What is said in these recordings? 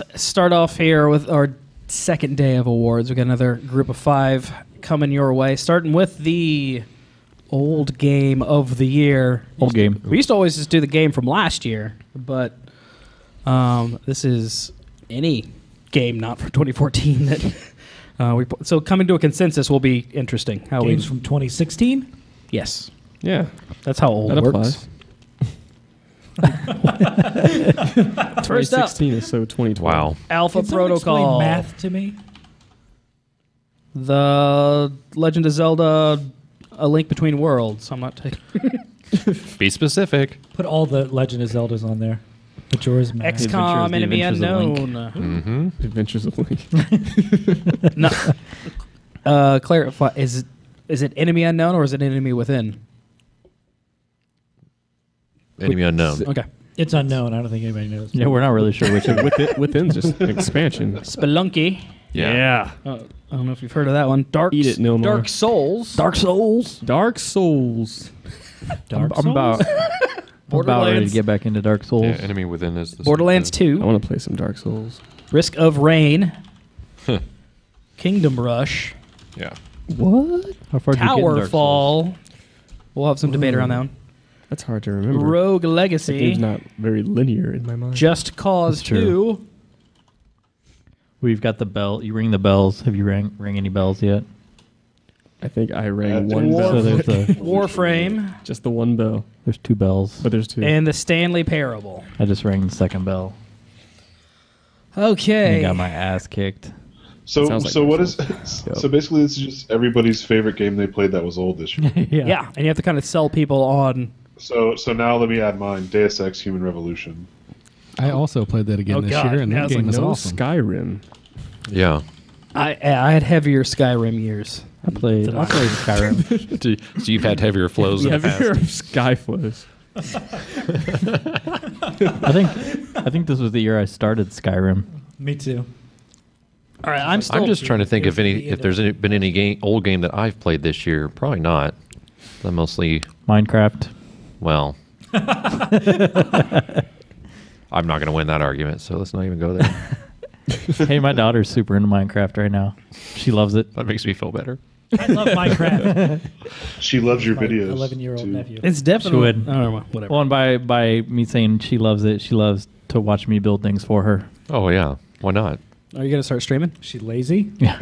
let's start off here with our second day of awards. We got another group of five coming your way, starting with the old game of the year. Old game. We used to always just do the game from last year, but um, this is any game not for 2014 that. Uh, we, so coming to a consensus will be interesting. How Games we from 2016. yes, Yeah, that's how old that it applies. Works. First up, 2016 is so 2012. Wow. Alpha Can someone explain Protocol. math to me. The Legend of Zelda: A Link Between Worlds. I'm not taking Be specific. Put all the Legend of Zeldas on there. Put yours math. XCOM: The Enemy Adventures of Link. Unknown. Mm-hmm. Adventures of Link. no. Uh, clarify. Is it is it Enemy Unknown or is it Enemy Within? Enemy unknown. Okay. It's unknown. I don't think anybody knows. Yeah, we're not really sure which. So within, within's just an expansion. Spelunky. Yeah. Uh, I don't know if you've heard of that one. Dark. Eat it, Nilmar. Dark Souls. Dark Souls. Dark Souls. Dark I'm about, I'm about ready to Borderlands. get back into Dark Souls. Yeah, enemy within is the Borderlands the- 2. I want to play some Dark Souls. Risk of Rain. Kingdom Rush. Yeah. What? How far did you get in Dark Souls? Towerfall. We'll have some debate around that one. That's hard to remember. Rogue That Legacy. game's not very linear in my mind. Just Cause That's true. 2. We've got the bell. You ring the bells. Have you rang ring any bells yet? I think I rang Yeah, one War- bell. So there's a, Warframe. Just the one bell, there's two bells. but there's two. And the Stanley Parable. I just rang the second bell. And Okay. got my ass kicked. So, like so what Dark is? So basically, this is just everybody's favorite game they played that was old this year. yeah. and you have to kind of sell people on. So, so now let me add mine: Deus Ex: Human Revolution. I also played that again Oh, this God. year, and Yeah, that it's game like is no awesome. Skyrim. Yeah. I I had heavier Skyrim years. I played. I played Skyrim. so so you've had heavier flows in the past. Heavier sky flows. I think. I think this was the year I started Skyrim. Me too. All right, I'm still. I'm just trying to think if any Here's if there's any, been any game old game that I've played this year. Probably not. I'm mostly Minecraft. Well. I'm not going to win that argument, so let's not even go there. hey, my daughter's super into Minecraft right now. She loves it. that makes me feel better. I love Minecraft. She loves your My videos. 11 year old too. nephew. It's definitely. would. I don't know. Whatever. Well, and by by me saying she loves it, she loves to watch me build things for her. Oh yeah, why not? Are you gonna start streaming? She lazy? Yeah.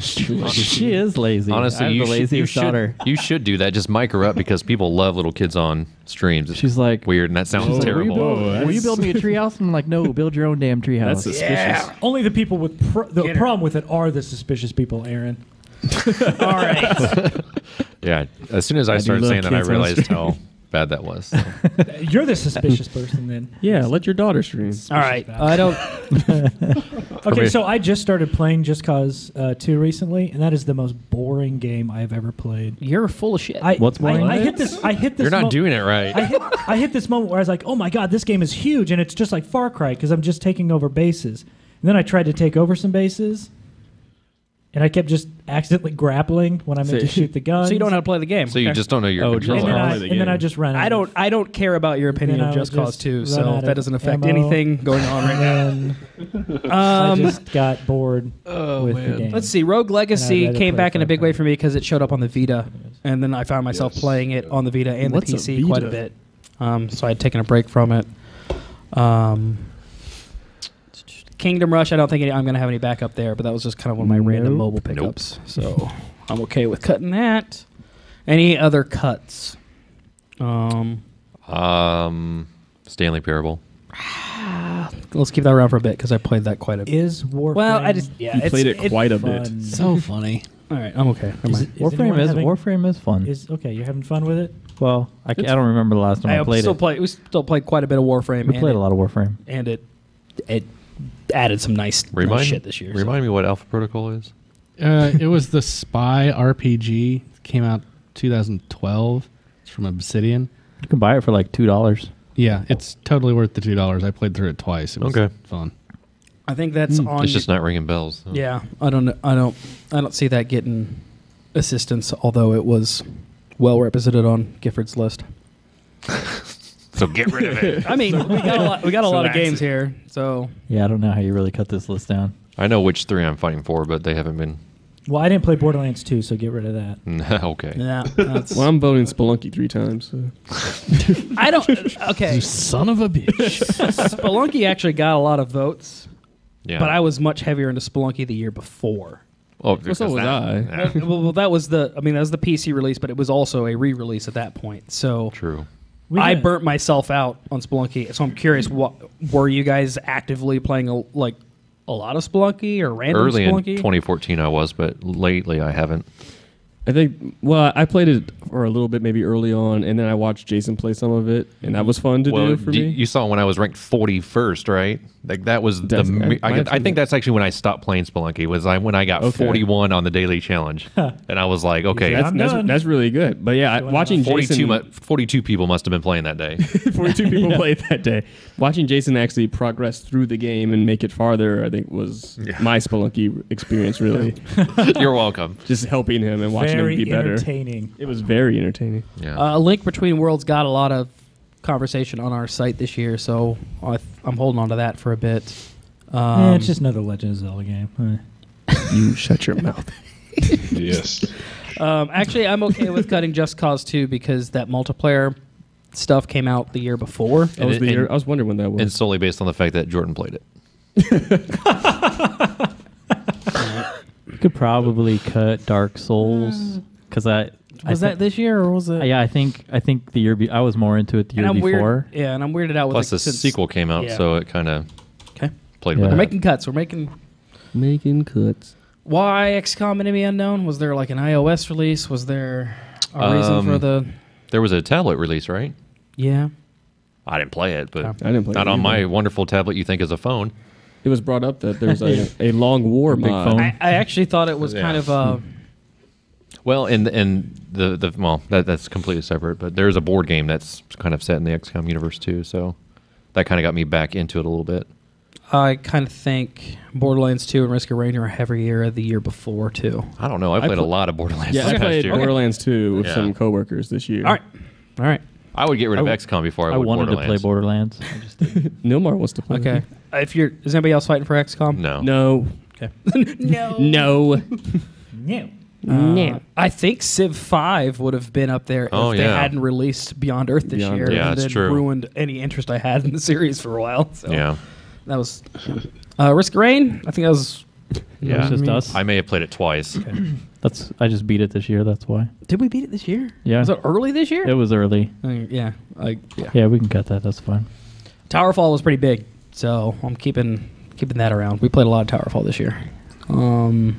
She is lazy. Honestly, I have you the should, you laziest should daughter. you should do that. Just mic her up because people love little kids on streams. It's She's like, weird, and that sounds she's like, terrible. Will you, build, Whoa, will you build me a treehouse? And I'm like, no, build your own damn treehouse. That's suspicious. Only the people with pr- the Get her. problem with it are the suspicious people, Aaron. All right. yeah, as soon as I, I started saying that, I realized stream. how bad that was. so. You're the suspicious person then. Yeah, let your daughter stream. All right. I don't. Okay, so I just started playing Just Cause uh, 2 recently, and that is the most boring game I've ever played. You're full of shit. I, What's boring? I, I hit this. I hit this. You're not mo- doing it right. I hit, I hit this moment where I was like, "Oh my god, this game is huge," and it's just like Far Cry because I'm just taking over bases. And then I tried to take over some bases, and I kept just accidentally grappling when I meant to shoot the gun. so you don't know how to play the game. so you just don't know your Oh, just And then, I, the and then. I just ran. Out I don't. Of, I don't care about your opinion of Just Cause 2, so that doesn't affect ammo. anything going on right now. and I Um, just got bored Oh, with the game. let's see. Rogue Legacy came back in a big way for me because it showed up on the Vita, and then I found myself Yes. playing it on the Vita and What's the a PC quite a bit. Um, so I had taken a break from it. Um, Kingdom Rush, I don't think any, I'm going to have any backup there, but that was just kind of one of my random mobile pickups. So I'm okay with cutting that. Any other cuts? Um, Um, Stanley Parable. let's keep that around for a bit because I played that quite a bit. Is Warframe? Well, I just yeah, You played it quite a fun? bit. So funny. All right, I'm okay. Is it- is Warframe is having- Warframe is fun. Is okay. You're having fun with it. well, I, ca- I don't remember the last time I, I played still it. play. We still played quite a bit of Warframe. we played it, a lot of Warframe. and it it added some nice, nice Remind shit this year. so. Remind me what Alpha Protocol is. Uh, it was the Spy RPG. It came out 2012. It's from Obsidian. You can buy it for like two dollars. Yeah, it's totally worth the two dollars. I played through it twice. It was Okay. fun. I think that's on. It's just not ringing bells. so. Yeah, I don't. I don't. I don't see that getting assistance. Although it was well represented on Gifford's list. So get rid of it. I mean, we got a lot. We got a So lot of that's games it. here. So Yeah, I don't know how you really cut this list down. I know which three I'm fighting for, but they haven't been. Well, I didn't play Borderlands 2, so get rid of that. okay. yeah, that's, Well, I'm voting Spelunky three times. So. I don't. Uh, okay, You son of a bitch. Spelunky actually got a lot of votes, Yeah. but I was much heavier into Spelunky the year before. Oh, Well, so was that- I. yeah, well, well, that was the. I mean, that was the PC release, but it was also a re-release at that point. So True. We I got- burnt myself out on Spelunky. So I'm curious, what were you guys actively playing? A, like a lot of Spelunky or random Early in 2014, I was, but lately I haven't. I think. Well, I played it for a little bit, maybe early on, and then I watched Jason play some of it, and that was fun to well, do for d- me. you saw when I was ranked 41st, right? Like that was the. That's- me- I- I, I I think that's actually when I stopped playing Spelunky. Was I when I got Okay. 41 on the daily challenge, and I was like, okay, Yeah. that's, that's, that's really good. But yeah, I, watching well. 42, Jason, 42 people must have been playing that day. 42 people played that day. Watching Jason actually progress through the game and make it farther, I think was Yeah. my Spelunky experience. Really, You're welcome. just helping him and watching Very him be better. entertaining. It was very entertaining. Yeah. Uh, a link between worlds got a lot of conversation on our site this year, so I, I'm holding on to that for a bit. Um, yeah, it's just another Legend of Zelda game. You shut your mouth. Yes. Um, actually, I'm okay with cutting Just Cause 2 because that multiplayer stuff came out the year before. That was And- the year. I was wondering when that was. and solely based on the fact that Jordan played it. You could probably cut Dark Souls because I I Was thi- that this year or was it? Yeah, I think I think the year be- I was more into it the year before. weird. Yeah, and I'm weirded out with Plus, it the since- sequel came out, yeah. so it kind of Okay, played Yeah. with we're it. making cuts. We're making. making cuts. Why XCOM Enemy Unknown? Was there like an iOS release? Was there a reason for Um, the? There was a tablet release, right? Yeah. I didn't play it, but. I didn't play not it on my wonderful tablet you think is a phone. It was brought up that there's a, a long war Big phone. I, I actually thought it was Yeah. kind of uh, Well, and and the the well that that's completely separate, but there's a board game that's kind of set in the XCOM universe too, so that kind of got me back into it a little bit. I kind of think Borderlands 2 and Risk of Rain are heavier the year before too. I don't know. I I played a pl- lot of Borderlands. yeah, this I past played year. Borderlands 2 with Yeah. some coworkers this year. All right, all right, I would get rid of I- XCOM before I, I would wanted to play Borderlands. Borderlands. I just didn't. Nilmar wants to play. okay. If you're, is anybody else fighting for XCOM? No. No. Okay. no. No. No. Uh, I think Civ 5 would have been up there Oh, if they yeah. hadn't released Beyond Earth this Beyond year Yeah, and that's then true. ruined any interest I had in the series for a while. So Yeah. that was uh, Risk of Rain. I think that was. Yeah. It's just us. I may have played it twice. That's I just beat it this year. That's why. Did we beat it this year? Yeah. Was it early this year? It was early. Uh, yeah. I, yeah. Yeah, we can cut that. That's fine. Towerfall was pretty big, so I'm keeping keeping that around. We played a lot of Towerfall this year. Um,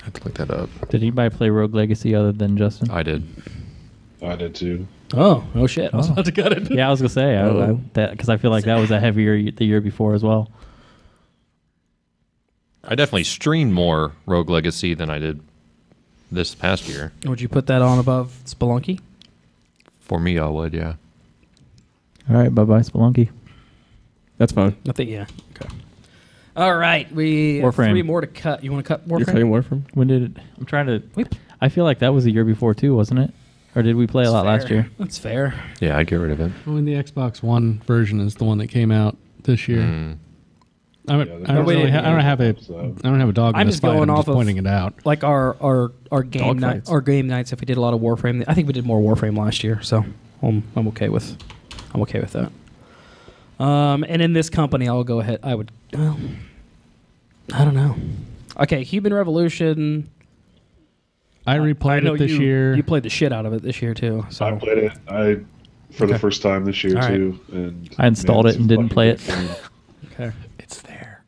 I have to look that up. Did anybody play Rogue Legacy other than Justin? I did. I did too. oh, oh shit! I was Oh. about to cut it. yeah, I was gonna say I, I, Oh. that because I feel like that was a heavier y- the year before as well. I definitely streamed more Rogue Legacy than I did this past year. Would you put that on above Spelunky? For me, I would, yeah. All right, bye bye Spelunky. That's fine. I think yeah. Okay. All right, we have Warframe. three more to cut. You want to cut You're Warframe? cutting Warframe? When did it? I'm trying to. We- I feel like that was a year before too, wasn't it? Or did we play a lot That's last year? That's fair. Yeah, I'd get rid of it. Well, the Xbox One version is the one that came out this year. Mm. I, don't- Yeah, I don't really. Ha- I don't have a. so- I don't have a dog in I'm this just going I'm off just of- pointing it out. Like our our our game Dog night, fights. our game nights. If we did a lot of Warframe, I think we did more Warframe last year, so I'm I'm okay with I'm okay with that. Um, and in this company, I'll go ahead. I would. Well, I don't know. Okay, Human Revolution. I I replayed know it this you, year. You played the shit out of it this year too. So I played it. I for Okay. the first time this year All right. too, and I installed man, it and didn't play it. okay. It's there.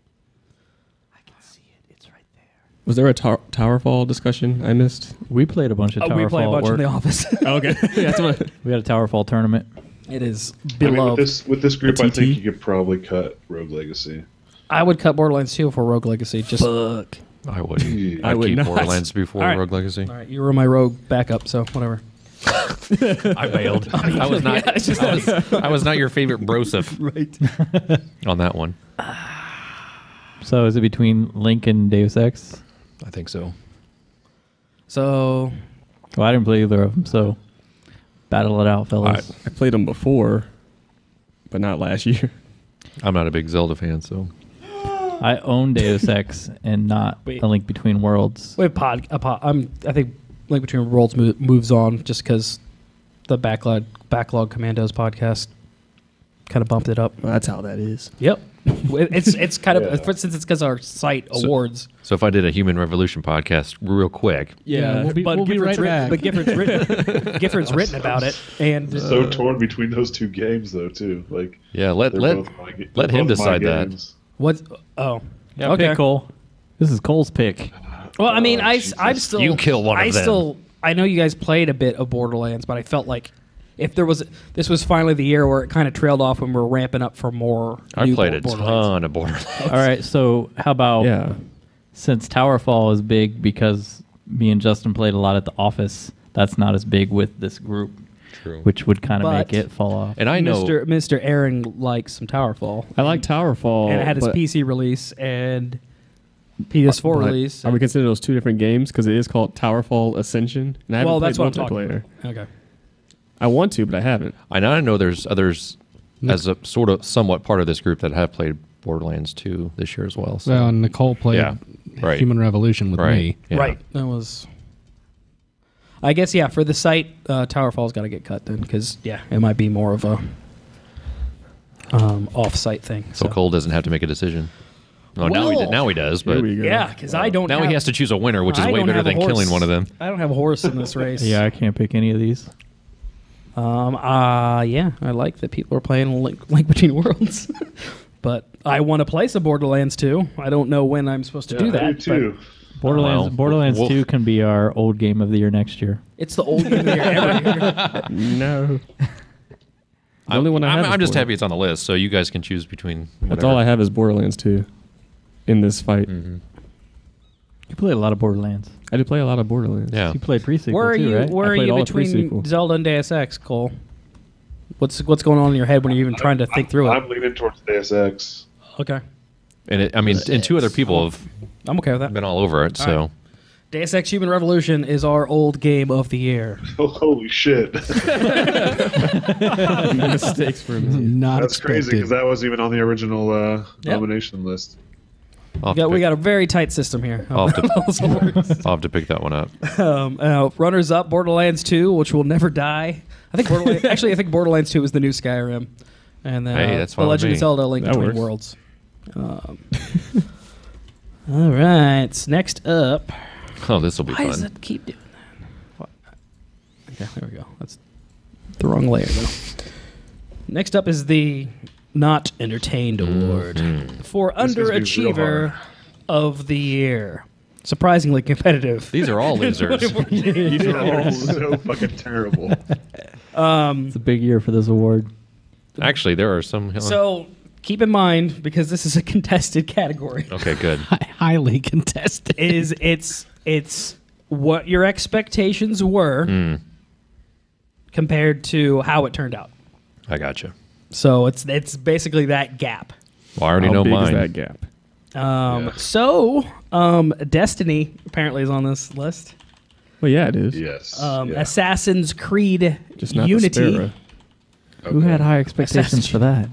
I can see it. It's right there. Was there a tar- Towerfall discussion I missed? We played a bunch of Uh, Towerfall. we play a bunch in the office. Oh, okay. That's what. We had a Towerfall tournament. It is I mean, with this with this group, I think you could probably cut Rogue Legacy. I would cut Borderlands 2 for Rogue Legacy. Just all I would. Yeah. I'd keep not. Borderlands before All right. Rogue Legacy. right. You were my Rogue backup, so whatever. I bailed. I was not. Yeah, just- I, was, I was not your favorite brosif Right. on that one. So is it between Link and Deus Ex? I think so. So Well, I didn't play either of them, so battle it out, I, fellas. I played them before. but not last year. I'm not a big Zelda fan, so I own Deus Ex and not Wait. A Link Between Worlds. Wait, pod, a pod. I'm. I think Link Between Worlds mo- moves on just because the backlog backlog commandos podcast kind of bumped it up. Well, that's how that is. Yep. It's it's kind of Yeah. for instance it's because our site So- awards. so if I did a Human Revolution podcast real quick, Yeah, we'll be, but we'll be Gifford's right written, back. but Gifford's written Gifford's written about it, and uh, so torn between those two games, though, too. Like, yeah, let let my, let him decide that. what? Oh, Yeah, okay. Cole. This is Cole's pick. Well, I mean, Oh, I Jesus. I'm still You kill one of I them. still I know you guys played a bit of Borderlands, but I felt like if there was this was finally the year where it kind of trailed off when we are ramping up for more. I new played a Borderlands. ton of Borderlands. All right, so how about Yeah. since Towerfall is big because me and Justin played a lot at the office, that's not as big with this group, True. which would kind of make it fall off. and I know Mr. Mr. Aaron likes some Towerfall. I like Towerfall. and it had its but- PC release and PS4 but release. Are we considering those two different games? Because it is called Towerfall Ascension. And I haven't well, played that's what I'm talking multiplayer. about. Okay. I want to, but I haven't. I know I know there's others as a sort of somewhat part of this group that have played Borderlands 2 this year as well. So well, and Nicole played Yeah, right. Human Revolution with right, me. yeah. Right. That was. I guess yeah. For the site, uh, Towerfall's got to get cut then, because yeah, it might be more of a um, off-site thing. So Cole doesn't have to make a decision. Well, now he now he does, but. Yeah, because I don't. now have, he has to choose a winner, which is I way better have a than killing one of them. I don't have a horse in this race. yeah, I can't pick any of these. Um. Uh. Yeah. I like that people are playing Link, Link Between Worlds, but I want to play some Borderlands 2. I don't know when I'm supposed to Yeah, do I that. do, too. Borderlands Well, Borderlands Wolf- 2 can be our old game of the year next year. It's the old game of the year every year. No. The only one I I'm, have I'm just happy it's on the list, so you guys can choose between. That's all I have is Borderlands 2 in this fight. hmm You played a lot of Borderlands. I did play a lot of Borderlands. Yeah. You played pre-sequel Where are too, you? right? Where I are played you all the between pre-sequel. Zelda and Deus Ex, Cole? What's what's going on in your head when you're even trying to think through it? I'm leaning towards Deus Ex. Okay, And it, I mean, and two other people have I'm okay with that. been all over it. All So right. Deus Ex Human Revolution is our old game of the year. Oh, holy shit. Mistakes for me. Not That's crazy expected. because that wasn't even on the original uh, Yep. nomination list. I'll We got, to we got a very tight system here. I'll have to- I'll have to pick that one up. um, uh, runners up Borderlands 2, which will never die. I think Borderlands, actually I think Borderlands 2 is the new Skyrim, and then Hey, uh, that's the fine with Legend of me. Zelda: Link That Between works. Worlds. Um, all right, next up. Oh, this will be Why does fun. it keep doing that? What? Okay, there we go. That's the wrong layer though. Next up is the not entertained award Mhm. for This is gonna be real underachiever of the year. Surprisingly competitive. These are all losers. These are all so fucking terrible. um, It's a big year for this award. Actually, there are some. so keep in mind because this is a contested category. okay, good. Highly contested. Is it's it's what your expectations were Mm, compared to how it turned out. I got gotcha. So it's it's basically that gap. Well, I already How know big mine. is that gap? Um, Yeah. So, um, Destiny apparently is on this list. Well, yeah, it is. Yes. Um, yeah. Assassin's Creed Just not Unity. the Sparrow. Who had high expectations for that?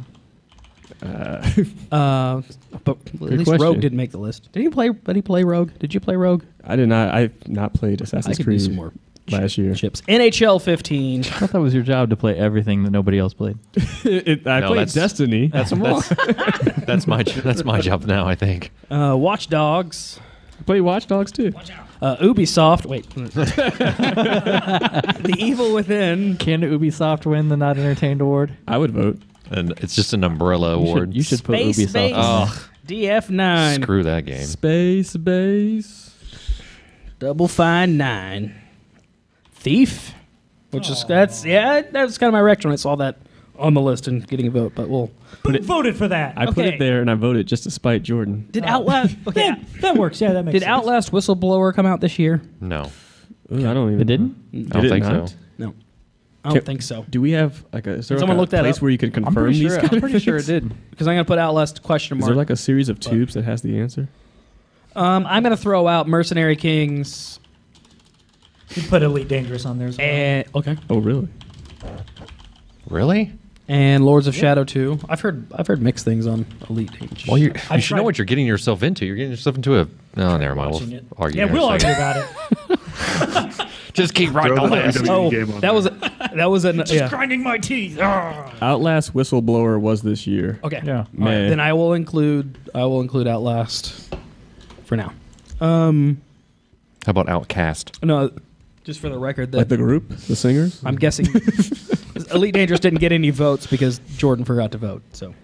Uh, Uh, but at Good least Rogue didn't make the list. Did he play? Did he play Rogue? Did you play Rogue? I did not. I've not played I Assassin's could Creed do some more last year. chips. NHL 15. I thought that was your job to play everything that nobody else played. It- I No, played that's- Destiny. That's that's, that's my that's my job now. I think. Uh, Watch Dogs. I played Watch Dogs too. Uh, Ubisoft. Wait. the Evil Within. Can Ubisoft win the Not Entertained award? I would vote. And it's just an umbrella You should, award. you should put Space Ubisoft. Base. on. Ugh, DF9. screw that game. Space Base. Double Fine 9. Thief. Which is, that's, yeah, that was kind of my reaction when I saw that on the list and getting a vote, but we'll. Who voted for that? I put Okay. it there and I voted just to spite Jordan. Did Outlast. Okay. that, that works. Yeah, that makes Did sense. Outlast Whistleblower come out this year? No, Ooh, I don't even. It didn't? I don't it think not? so. No. I don't Can- think so. Do we have like a, is there Someone like a look that place up? where you can I'm confirm pretty these sure. kind I'm of pretty sure it did. Because I'm going to put Outlast question Is mark. there like a series of But- tubes that has the answer? um, I'm going to throw out Mercenary Kings. You put Elite Dangerous on there as well. And, okay. Oh, really? Really? and Lords of Shadow 2. I've heard I've heard mixed things on Elite Dangerous. Well, you I've you should know what you're getting yourself into. You're getting yourself into a. No, never mind. We'll it. argue. Yeah, here in a we'll argue about it. Just keep right Throw the the list. Oh, game on that was that was an yeah. Grinding my teeth. Ah. Outlast Whistleblower was this year. Okay. Yeah. All right, then I will include I will include Outlast for now. Um, How about Outcast? no, just for the record that Like the group, the singers. I'm guessing Elite Dangerous didn't get any votes because Jordan forgot to vote. So.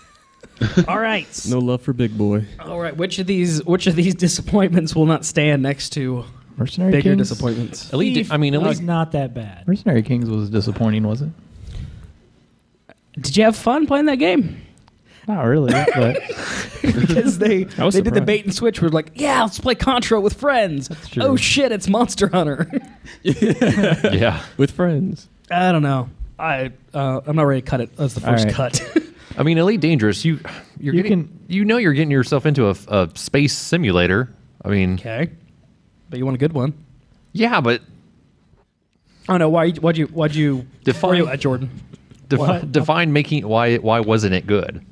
All right. No love for Big Boy. All right. Which of these which of these disappointments will not stand next to Mercenary bigger Kings. disappointments? Elite. Thief I mean, was Elite. not that bad. Mercenary Kings was disappointing, was it? Did you have fun playing that game? Not really, but because they I was they did the bait and switch. We're like, yeah, let's play Contra with friends. Oh shit, it's Monster Hunter. Yeah. With friends. I don't know. I uh, I'm not ready to cut it. That's the first right. cut. I mean, Elite Dangerous. You you're You getting, can- you know you're getting yourself into a, a space simulator. I mean, okay, but you want a good one. yeah, but Oh no, why? Why'd you? Why'd you? Define- where you at, Jordan? defi- define making why why wasn't it good?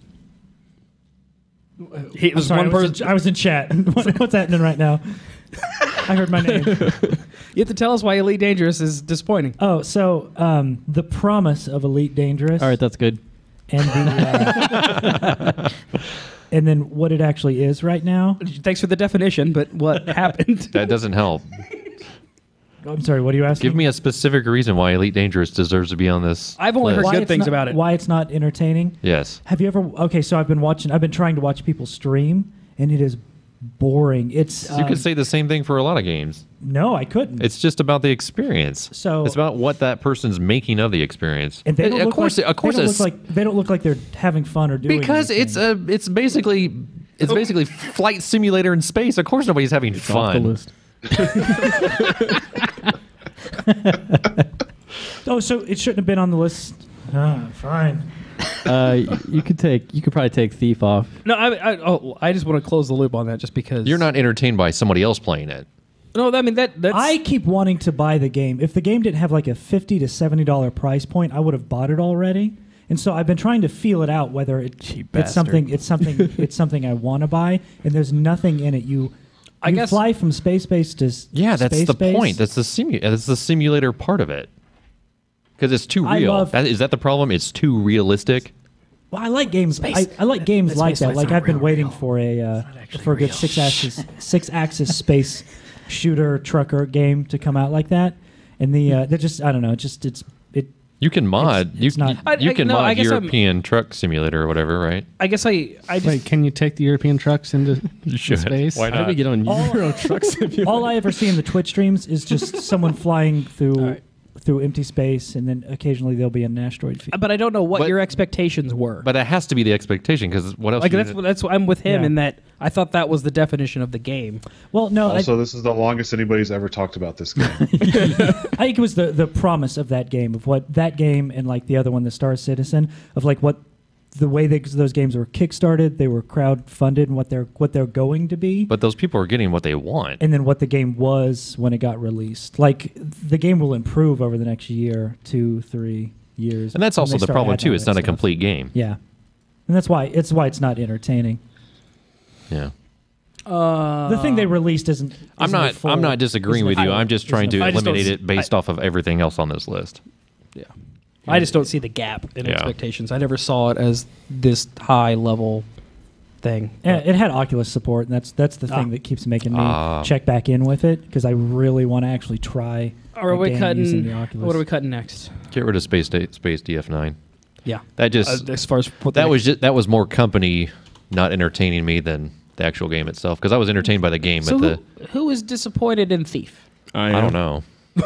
He, I'm was sorry, one I was, person. in, I was in chat. What- What's happening right now? I heard my name. You have to tell us why Elite Dangerous is disappointing. Oh, so um, the promise of Elite Dangerous, all right, that's good. and the, uh, and then what it actually is right now. Thanks for the definition, but what happened? That doesn't help. I'm sorry. What are you asking? Give me a specific reason why Elite Dangerous deserves to be on this. I've only heard list. Why good things not- about it. Why it's not entertaining? Yes. Have you ever? Okay, so I've been watching. I've been trying to watch people stream, and it is boring. It's You um, could say the same thing for a lot of games. no. I couldn't. It's just about the experience. So- it's about what that person's making of the experience. and they don't of look course, like, of course, they don't it's look like they don't look like they're having fun or doing because it's a it's basically it's basically flight simulator in space. Of course, nobody's having It's off the fun. list. oh, so it shouldn't have been on the list. Ah, fine. Uh, you could take, you could probably take Thief off. No, I, I, oh, I just want to close the loop on that, just because You're not entertained by somebody else playing it. No, I mean that. That's I keep wanting to buy the game. If the game didn't have like a fifty to seventy dollar price point, I would have bought it already. And so I've been trying to feel it out whether it, Cheap it's bastard. something it's something it's something I want to buy. And there's nothing in it. You I you guess- fly from space base to s- Yeah, that's space the base. point. That's the simu- That's the simulator part of it. Because it's too real. love- That, is that the problem? It's too realistic. Well, I like games. Space- I, I like games That's like that. Like I've been waiting real. for a uh, for a good real. six axis six axis space shooter trucker game to come out like that. And the uh, they're just I don't know. It's just it's it. You can mod. it's you not- I- you I- can no, I mod guess I'm- European truck simulator or whatever, right? I guess I. I just. Wait, can you take the European trucks into should. space? Why How did we get on All- Euro Truck Simulator? All I ever see in the Twitch streams is just someone flying through All right. Through empty space, and then occasionally there'll be an asteroid field. but I don't know what But- your expectations were. But it has to be the expectation because what else? like are you that's what that's what I'm with him Yeah. in that I thought that was the definition of the game. Well, no, I, Also, this is the longest anybody's ever talked about this game. I think it was the the promise of that game of what that game and like the other one, the Star Citizen, of like what the way they, those games were kickstarted, they were crowd funded, and what they're what they're going to be. but those people are getting what they want. and then what the game was when it got released. Like the game will improve over the next year, two, three years. And that's also the problem too. It's that not a complete game. Yeah, and that's why it's why it's not entertaining. Yeah. Uh, the thing they released isn't. I'm isn't a not. full- I'm not disagreeing with you. full- I'm just trying to full- just eliminate it based I- off of everything else on this list. Yeah. I just don't see the gap in Yeah. expectations. I never saw it as this high level thing. Yeah, it had Oculus support, and that's that's the Ah. thing that keeps making me Ah. check back in with it because I really want to actually try. Are we game using cutting? the Oculus. What are we cutting next? Get rid of Space Da- Space DF9. Yeah. That just Uh, as far as what that the- was just that was more company not entertaining me than the actual game itself because I was entertained by the game. So but the who, who is disappointed in Thief? I don't know.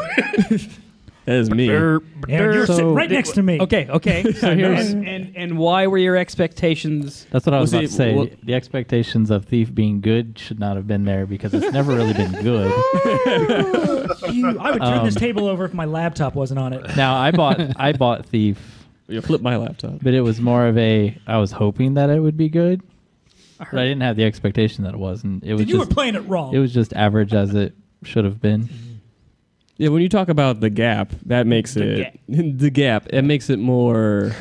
That is me. And you're So- sitting right next to me. Okay, okay. So here's- and, and and why were your expectations? That's what I was Well, about see, to say. well- the expectations of Thief being good should not have been there because it's never really been good. You- I would turn this Um, table over if my laptop wasn't on it. Now I bought I bought Thief, You flip my laptop. but it was more of a I was hoping that it would be good, but I didn't have the expectation that it wasn't. It was you were playing it wrong. it was just average as it should have been. Yeah, when you talk about the gap, that makes The it the gap. It makes it more.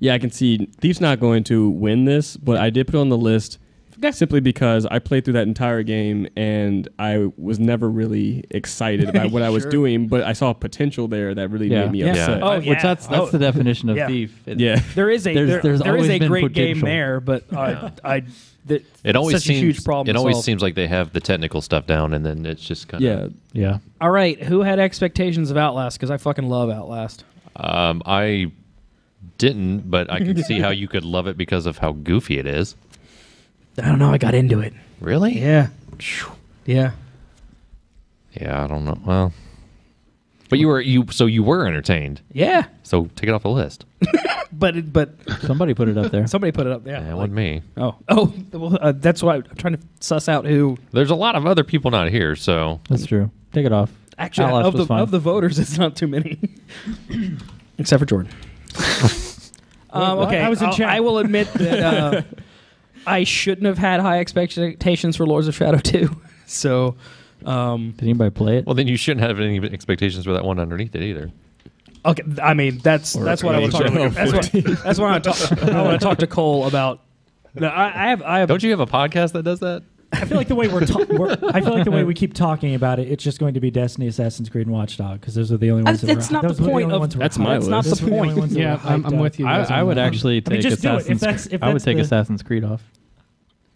Yeah, I can see Thief's not going to win this, but I did put it on the list Okay. simply because I played through that entire game and I was never really excited about what I was doing, but I saw potential there that really Yeah. made me Yeah. upset. Oh, oh Which that's that's Oh. the definition of Yeah. thief. It- Yeah. There is a There's- there, there's there is a been great game there, but uh, I I that It always such seems a huge problem. It always solve. seems like they have the technical stuff down, and then it's just kind of Yeah. Yeah. All right, who had expectations of Outlast? Because I fucking love Outlast. Um, I didn't, but I can see how you could love it because of how goofy it is. I don't know. I got into it. Really? Yeah, yeah. Yeah, I don't know. Well, but you were you so you were entertained. Yeah, So take it off the list. but it- but Somebody put it up there. somebody put it up there. Yeah, like- wasn't me. oh oh, well, uh, that's why I'm trying to suss out who. There's a lot of other people not here, so That's true. Take it off. Actually, Outlast of was the fine. of the voters, it's not too many, except for Jordan. um, What? okay, I was in I'll- chat. I will admit that uh, I shouldn't have had high expectations for Lords of Shadow 2. So, um, Did anybody play it? well then you shouldn't have any expectations for that one underneath it either. okay, I mean that's that's what I was talking about. That's what that's what I talk. I want to talk to Cole about. No, I, I have I have. Don't you have a podcast that does that? I feel like the way we're, ta- we're I feel like the way we keep talking about it, it's just going to be Destiny, Assassin's Creed, and Watchdog because those are the only ones. that that's were, not the those were point only of- ones that were That's hyped. my That's not list. the Those were only point. ones that Yeah, were I'm, hyped I'm up. with you. I, guys I on would that actually I mean, take just do it. If Assassin's. that's- if I would that's take the- Assassin's Creed off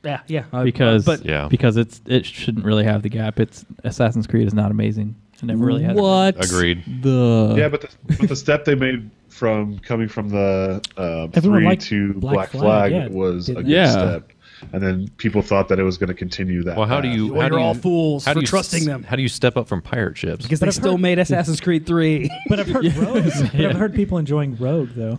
Yeah, yeah. because but Yeah. because it's it shouldn't really have the gap. It's Assassin's Creed is not amazing. It never really had. it. What? Agreed. The yeah, but the, but the step they made from coming from the uh, Everyone three liked to Black Black, Flag, Flag, yeah, was a didn't good Yeah. step, and then people thought that it was going to continue that. Well, how do path. you? Well, how do you're you, all fools how for you trusting s- them. How do you step up from pirate ships? because But they I've still heard- made Assassin's Creed 3. But I've heard Rogue. But I've heard people enjoying Rogue though.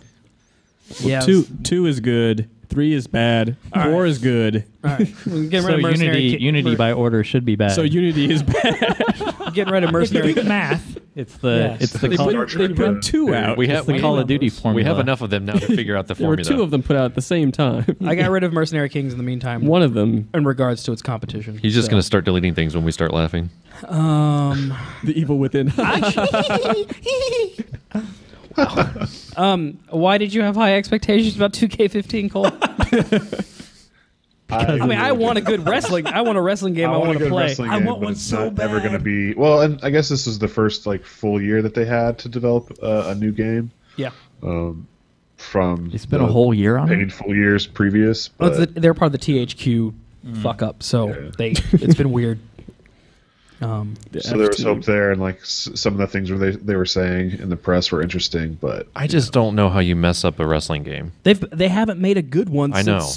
yeah. two two is good, three is bad, All four right. is good. All right. We're getting So rid of Unity ki- Unity mer- by order should be bad. So Unity is bad. getting rid of mercenary. If you do mercenary. the math, it's the Yeah. it's the They Call, put- they put two out. We have the we, Call of Duty We formula. we have enough of them now to figure out the there were formula. two of them put out at the same time. I got rid of mercenary kings in the meantime. One of them, in regards to its competition. He's just So, going to start deleting things when we start laughing. Um, the evil within. um, why did you have high expectations about 2K15, Cole? I mean, I want a good wrestling. I want a wrestling game. I, want want to play. wrestling I game, want but one it's so not ever going to be. Well, and I guess this is the first like full year that they had to develop uh, a new game Yeah. um, from. They spent a whole year on it. painful years previous. Well, it's the, they're part of the THQ fuck up, so Yeah. they it's been weird. Um, so there was hope there, and like s- some of the things where they they were saying in the press were interesting, but I just don't know how you mess up a wrestling game. they've they haven't made a good one I know.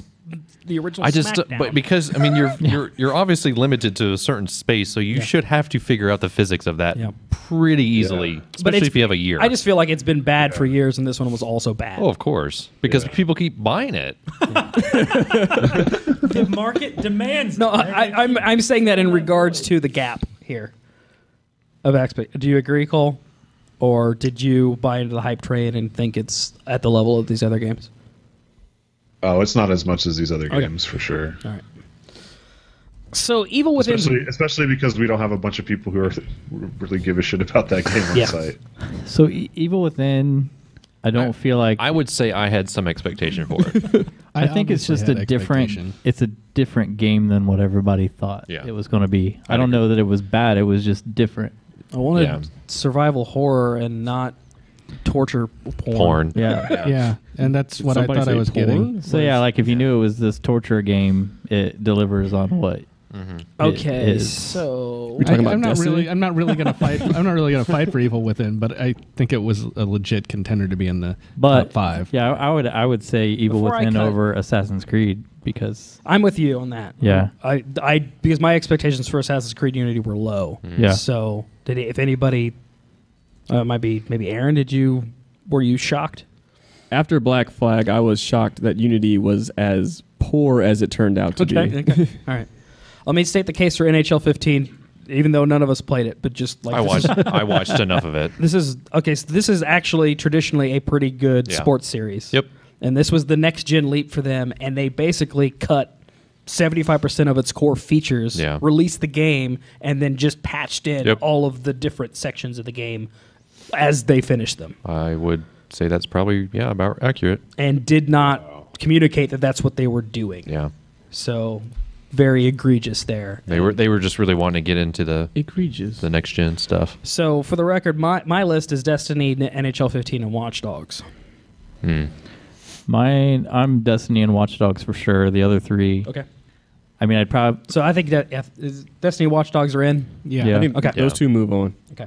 the original. I just, SmackDown. but because I mean, you're you're you're obviously limited to a certain space, so you Yeah. should have to figure out the physics of that Yeah. pretty easily, But especially it's- if you have a year. I just feel like it's been bad for years, and this one was also bad. oh, of course, because Yeah. people keep buying it. the market demands. No. I, I- I'm I'm saying that in regards to the gap here of expect. Do you agree, Cole, or did you buy into the hype train and think it's at the level of these other games? oh, it's not as much as these other Okay. games for sure. All right. So evil within. Especially, especially because we don't have a bunch of people who are really give a shit about that game on Yeah. site. So E- Evil Within, I don't feel like I would say I had some expectation for it. I, think it's just a different. It's a different game than what everybody thought Yeah. it was going to be. I I'd don't agree. know that it was bad. It was just different. I wanted Yeah. survival horror and not torture porn. Porn. Yeah. Yeah, and that's what I thought I was porn? getting. So yeah, like if you knew it was this torture game, it delivers on what. Mm-hmm. Okay, so We're I, about am not really. I'm not really gonna fight. I'm not really gonna fight for Evil Within, but I think it was a legit contender to be in the But top five. Yeah, I I would I would say Evil Before Within cut- over Assassin's Creed because I'm with you on that. Yeah. I, I because my expectations for Assassin's Creed Unity were low. Yeah. So did if anybody, uh, it might be maybe Aaron. Did you were you shocked? After Black Flag, I was shocked that Unity was as poor as it turned out to be. okay. All right. Let me state the case for NHL 15, even though none of us played it, but just like I this is- watched I watched enough of it. This is okay. So this is actually traditionally a pretty good Yeah. sports series. Yep. And this was the next gen leap for them, and they basically cut 75% of its core features, Yeah. released the game, and then just patched in Yep. all of the different sections of the game as they finished them I would say that's probably yeah about accurate. and did not communicate that that's what they were doing. Yeah, So very egregious there. they were they were just really wanting to get into the Egregious. the next gen stuff. So for the record, my, my list is Destiny, NHL 15, and Watch Dogs. Hmm. Mine, I'm Destiny and Watch Dogs for sure. The other three, Okay. I mean, I'd probably So I think that if, is Destiny and Watch Dogs are in. Yeah. Yeah. I think Okay. those two move on. Okay.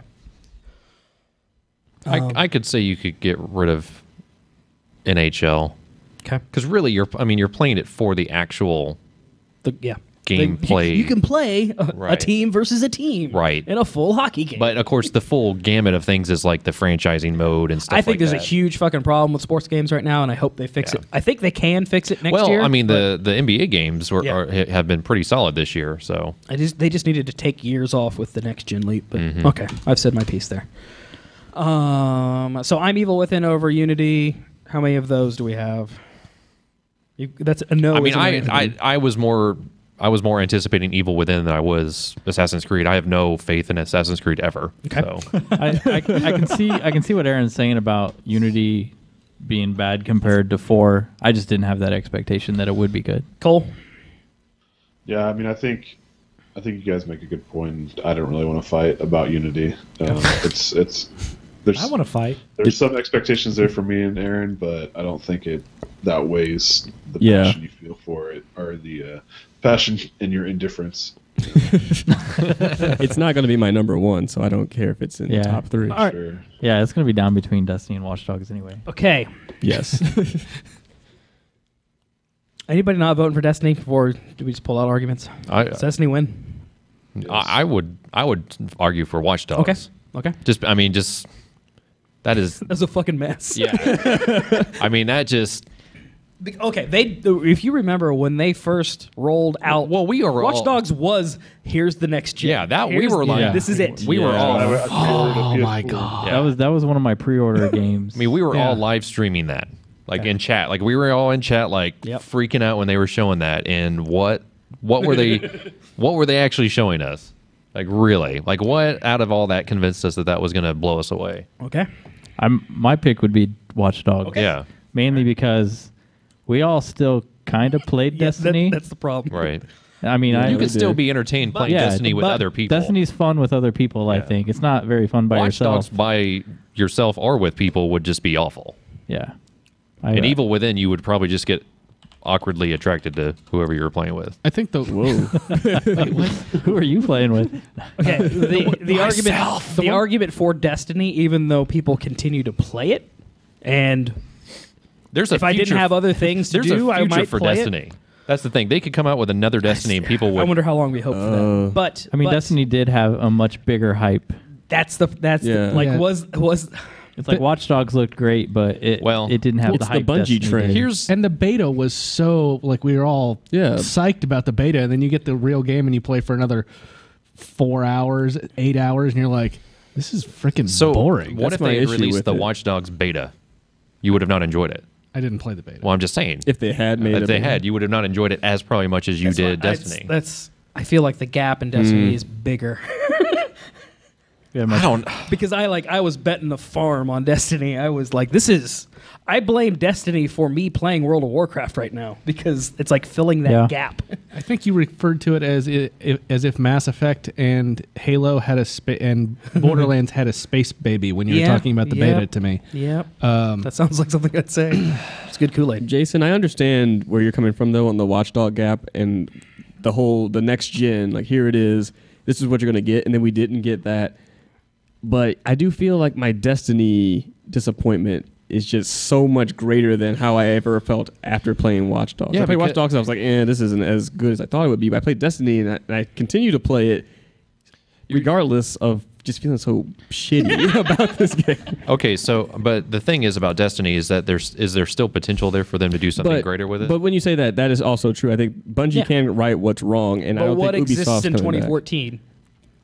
I, Um, I could say you could get rid of NHL Okay. because really you're I mean you're playing it for the actual The, yeah. Gameplay. You, you can play a, a team versus a team. Right. In a full hockey game. But of course, the full gamut of things is like the franchising mode and stuff. I think like there's that. a huge fucking problem with sports games right now, and I hope they fix Yeah. it. I think they can fix it next well, year. Well, I mean, the the NBA games were, Yeah. are, have been pretty solid this year. So I just they just needed to take years off with the next gen leap. But Mhm. okay, I've said my piece there. Um, so I'm evil within over Unity. How many of those do we have? You, that's a no. I mean, I. I I was more I was more anticipating Evil Within than I was Assassin's Creed. I have no faith in Assassin's Creed ever. Okay. So I, I, I can see I can see what Aaron's saying about Unity being bad compared to four. I just didn't have that expectation that it would be good. Cole. Yeah, I mean, I think, I think you guys make a good point. I don't really want to fight about Unity. Um, it's it's there's I want to fight. there's some expectations there for me and Aaron, but I don't think it that weighs the Yeah. passion you feel for it or the uh, passion and your indifference. it's not going to be my number one, so I don't care if it's in Yeah. the top three. All right. Sure. Yeah, it's gonna be down between Destiny and Watch Dogs anyway. Okay. Yes. Anybody not voting for Destiny? Or do we just pull out arguments? I, Does Destiny win? I I would I would argue for Watch Dogs. Okay. Okay. Just I mean just that is That's a fucking mess. yeah. I mean that just Okay, they if you remember when they first rolled out Well, we were Watch all- Dogs was here's the next gen. Yeah, that- we were the- like- this is it. we were Yeah. all I- I pre-ordered a Oh my god. Yeah. That was that was one of my pre-order games. I mean, we were Yeah. all live streaming that, like Okay. in chat. Like we were all in chat, like Yep. freaking out when they were showing that. And what, what were they, what were they actually showing us? Like really, like what out of all that convinced us that that was going to blow us away? Okay. I'm my pick would be Watch Dogs. Yeah, Mainly because we all still kind of played Yes, that- Destiny. that's the problem. right. I mean, I you can still did. be entertained playing yeah, Destiny with other people. Destiny's fun with other people. I think it's not very fun by Watch yourself. Dogs by yourself or with people would just be awful. Yeah. I, And uh, Evil Within, you would probably just get awkwardly attracted to whoever you were playing with. I think the Whoa. Who are you playing with? Okay. The, the argument Myself. the argument for Destiny, even though people continue to play it, and There's a if I didn't future- have other things to there's do, a I future might for play it. Destiny. That's the thing. They could come out with another Destiny, and people would. I wonder how long we hope for that. Uh, But I mean, but Destiny did have a much bigger hype. That's the that's the, like Yeah. was was It's like Watch Dogs looked great, but it Well, it didn't have it's the the hype. Bungie Destiny trend. Here's and the beta was so like we were all Yeah. psyched about the beta, and then you get the real game and you play for another four hours, eight hours, and you're like, this is freaking so boring. What That's if my they issue released with the it. Watch Dogs beta? You would have not enjoyed it. I didn't play the beta. Well, I'm just saying. if they had made if it, they had, you would have not enjoyed it as probably much as you that's did what- Destiny. That's, that's I feel like the gap in Destiny mm. is bigger Yeah, my- I don't. because I like I was betting the farm on Destiny. I was like, this is. I blame Destiny for me playing World of Warcraft right now because it's like filling that Yeah. gap. I think you referred to it as i i as if Mass Effect and Halo had a spa- and Borderlands had a space baby when you were talking about the yeah. beta to me. Yep, Um, that sounds like something I'd say. It's good Kool Aid. Jason, I understand where you're coming from though on the Watchdog gap and the whole the next gen. Like here it is. This is what you're gonna get, and then we didn't get that. But I do feel like my Destiny disappointment is just so much greater than how I ever felt after playing Watch Dogs. Yeah, I played Watch Dogs, and I was like, "Eh, this isn't as good as I thought it would be." But I played Destiny, and I, and I continue to play it, regardless of just feeling so shitty about this game. Okay, so but the thing is about Destiny is that there's is there still potential there for them to do something greater with it? But when you say that, that is also true. I think Bungie Yeah. can right what's wrong, and I don't what think exists in coming back. 2014?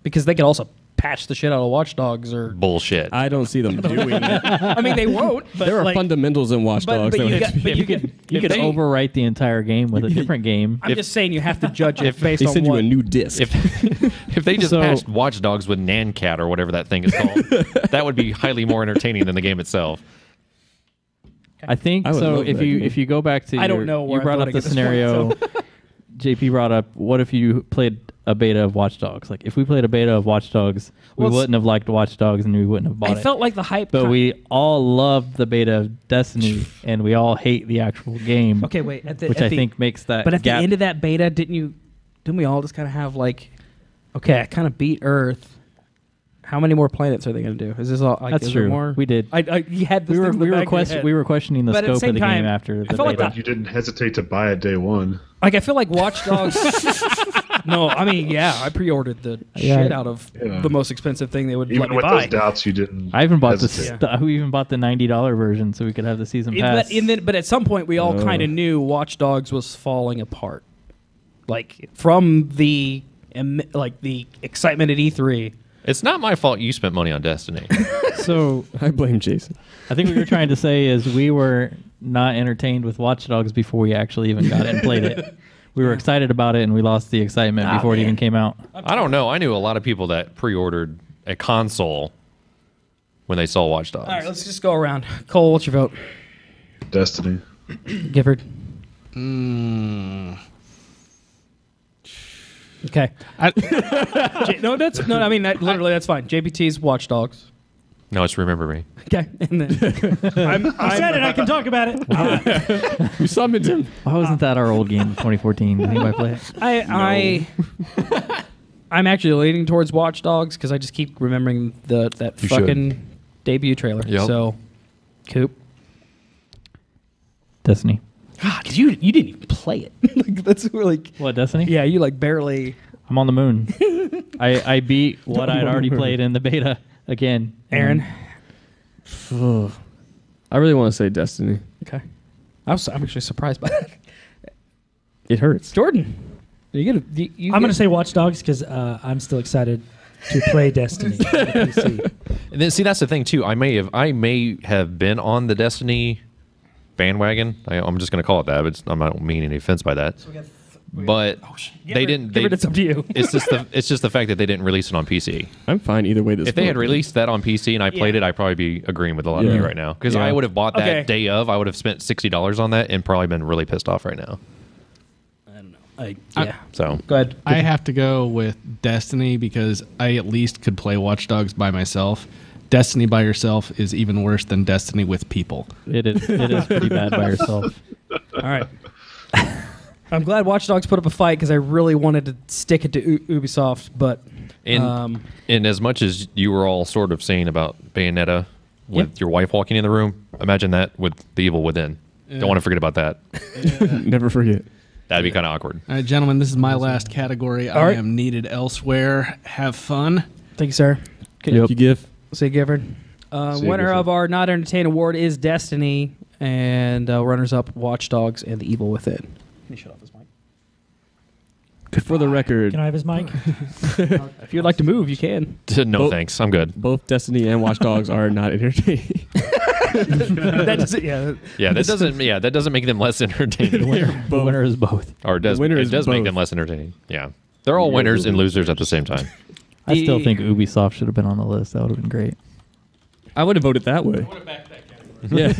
Because they could also patch the shit out of Watch Dogs or Bullshit. I don't see them doing that. I mean, they won't. But There are like, fundamentals in Watch But, Dogs. but that you, would- got, but you you could You could overwrite the entire game with a different game. I'm just saying you have to judge it based They on send you what. a new disc. If if they just So- patched Watch Dogs with Nyan Cat or whatever that thing is called, that would be highly more entertaining than the game itself. I think I would so. love If that you game. if you go back to I don't know where you I'm brought up voting the at this scenario. JP brought up what if you played a beta of Watch Dogs? Like if we played a beta of Watch Dogs, we Well, it's- wouldn't have liked Watch Dogs and we wouldn't have bought I it. felt like the hype. but ki- we all love the beta of Destiny and we all hate the actual game. Okay, wait. At the, which at I the- think makes that But at gap. the end of that beta, didn't you? Didn't we all just kind of have like, okay, I kind of beat Earth. How many more planets are they going to do? Is this all? Like, That's is true. More? We did. I, I you had this we were thing the we were back quest- we were questioning the But at the scope same of the time, game after the I felt like beta. that- You didn't hesitate to buy it day one. Like I feel like Watch Dogs. no, I mean, yeah, I pre-ordered the Yeah. shit out of Yeah. the most expensive thing they would let Even me with buy. those doubts, you didn't. I even bought the hesitate. st- we even bought the ninety dollar version so we could have the season It- pass. but, and then, but at some point, we all Oh. kind of knew Watch Dogs was falling apart. Like from the like the excitement at E E3. It's not my fault you spent money on Destiny. so I blame Jason. I think what you're trying to say is we were not entertained with Watch Dogs before we actually even got it and played it. We were excited about it and we lost the excitement Ah, before it even came out. I don't know. I knew a lot of people that pre-ordered a console when they saw Watch Dogs. All right, let's just go around. Cole, what's your vote? Destiny. Gifford. Mm. Okay. I, J- no, that's no. I mean, that, literally, that's fine. JPT's Watch Dogs. No, it's Remember Me. Okay, and then I'm, I said it. I can talk about it. You summoned him. Why wasn't that our old game, 2014? Did anybody play it? I, I, I'm actually leaning towards Watch Dogs because I just keep remembering the that You should. fucking debut trailer. Yep. So, Coop. Destiny. Ah, God, you you didn't even play it. like that's like What, Destiny? yeah, you like barely. I'm on the moon. I, I beat what I'd already played in the beta again. Aaron. I really want to say Destiny. Okay. I was I'm actually surprised by that. It hurts. Jordan. You get a, you, you I'm going to say Watch Dogs because uh, I'm still excited to play Destiny on PC. And then see that's the thing too. I may have I may have been on the Destiny bandwagon. I, I'm just going to call it that. But it's, I don't mean any offense by that. But they didn't. They, Gifford, it's up to you. it's just the it's just the fact that they didn't release it on PC. I'm fine either way. This If they had released that on PC and I played Yeah. it, I'd probably be agreeing with a lot of you right now because Yeah. I would have bought that Okay. day of. I would have spent sixty dollars on that and probably been really pissed off right now. I don't know. I, I- yeah. So Go ahead. I have to go with Destiny because I at least could play Watch Dogs by myself. Destiny by yourself is even worse than Destiny with people. It is, it is pretty bad by yourself. All right. I'm glad Watch Dogs put up a fight because I really wanted to stick it to U- Ubisoft, but And um, and as much as you were all sort of saying about Bayonetta with Yep. your wife walking in the room, imagine that with the Evil Within. Don't want to forget about that. Never forget. That'd be kind of awkward. All right, gentlemen, this is my last category. All I right. am needed elsewhere. Have fun. thank you, sir. Thank you, Giff. Say Gifford. Uh, See winner Gifford. of our Not Entertain Award is Destiny, and uh, runners up Watch Dogs and The Evil Within. Can you shut off this mic? For the record, Can I have his mic? If you'd like to move, you can. Uh, no Bo- thanks. I'm good. both Destiny and Watch Dogs are not entertaining. that doesn't, yeah. Yeah, that doesn't. Yeah, that doesn't make them less entertaining. The winner is both. or does. The winner it is does make both. them less entertaining. Yeah, they're all winners and losers at the same time. I still think Ubisoft should have been on the list. That would have been great. I would have voted that way. Yeah,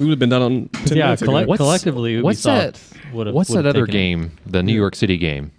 we would have been done on. 10 yeah, minutes ago. collect- What's- collectively, Ubisoft what's that- would have. What's would that have other taken it. game? The New York City game,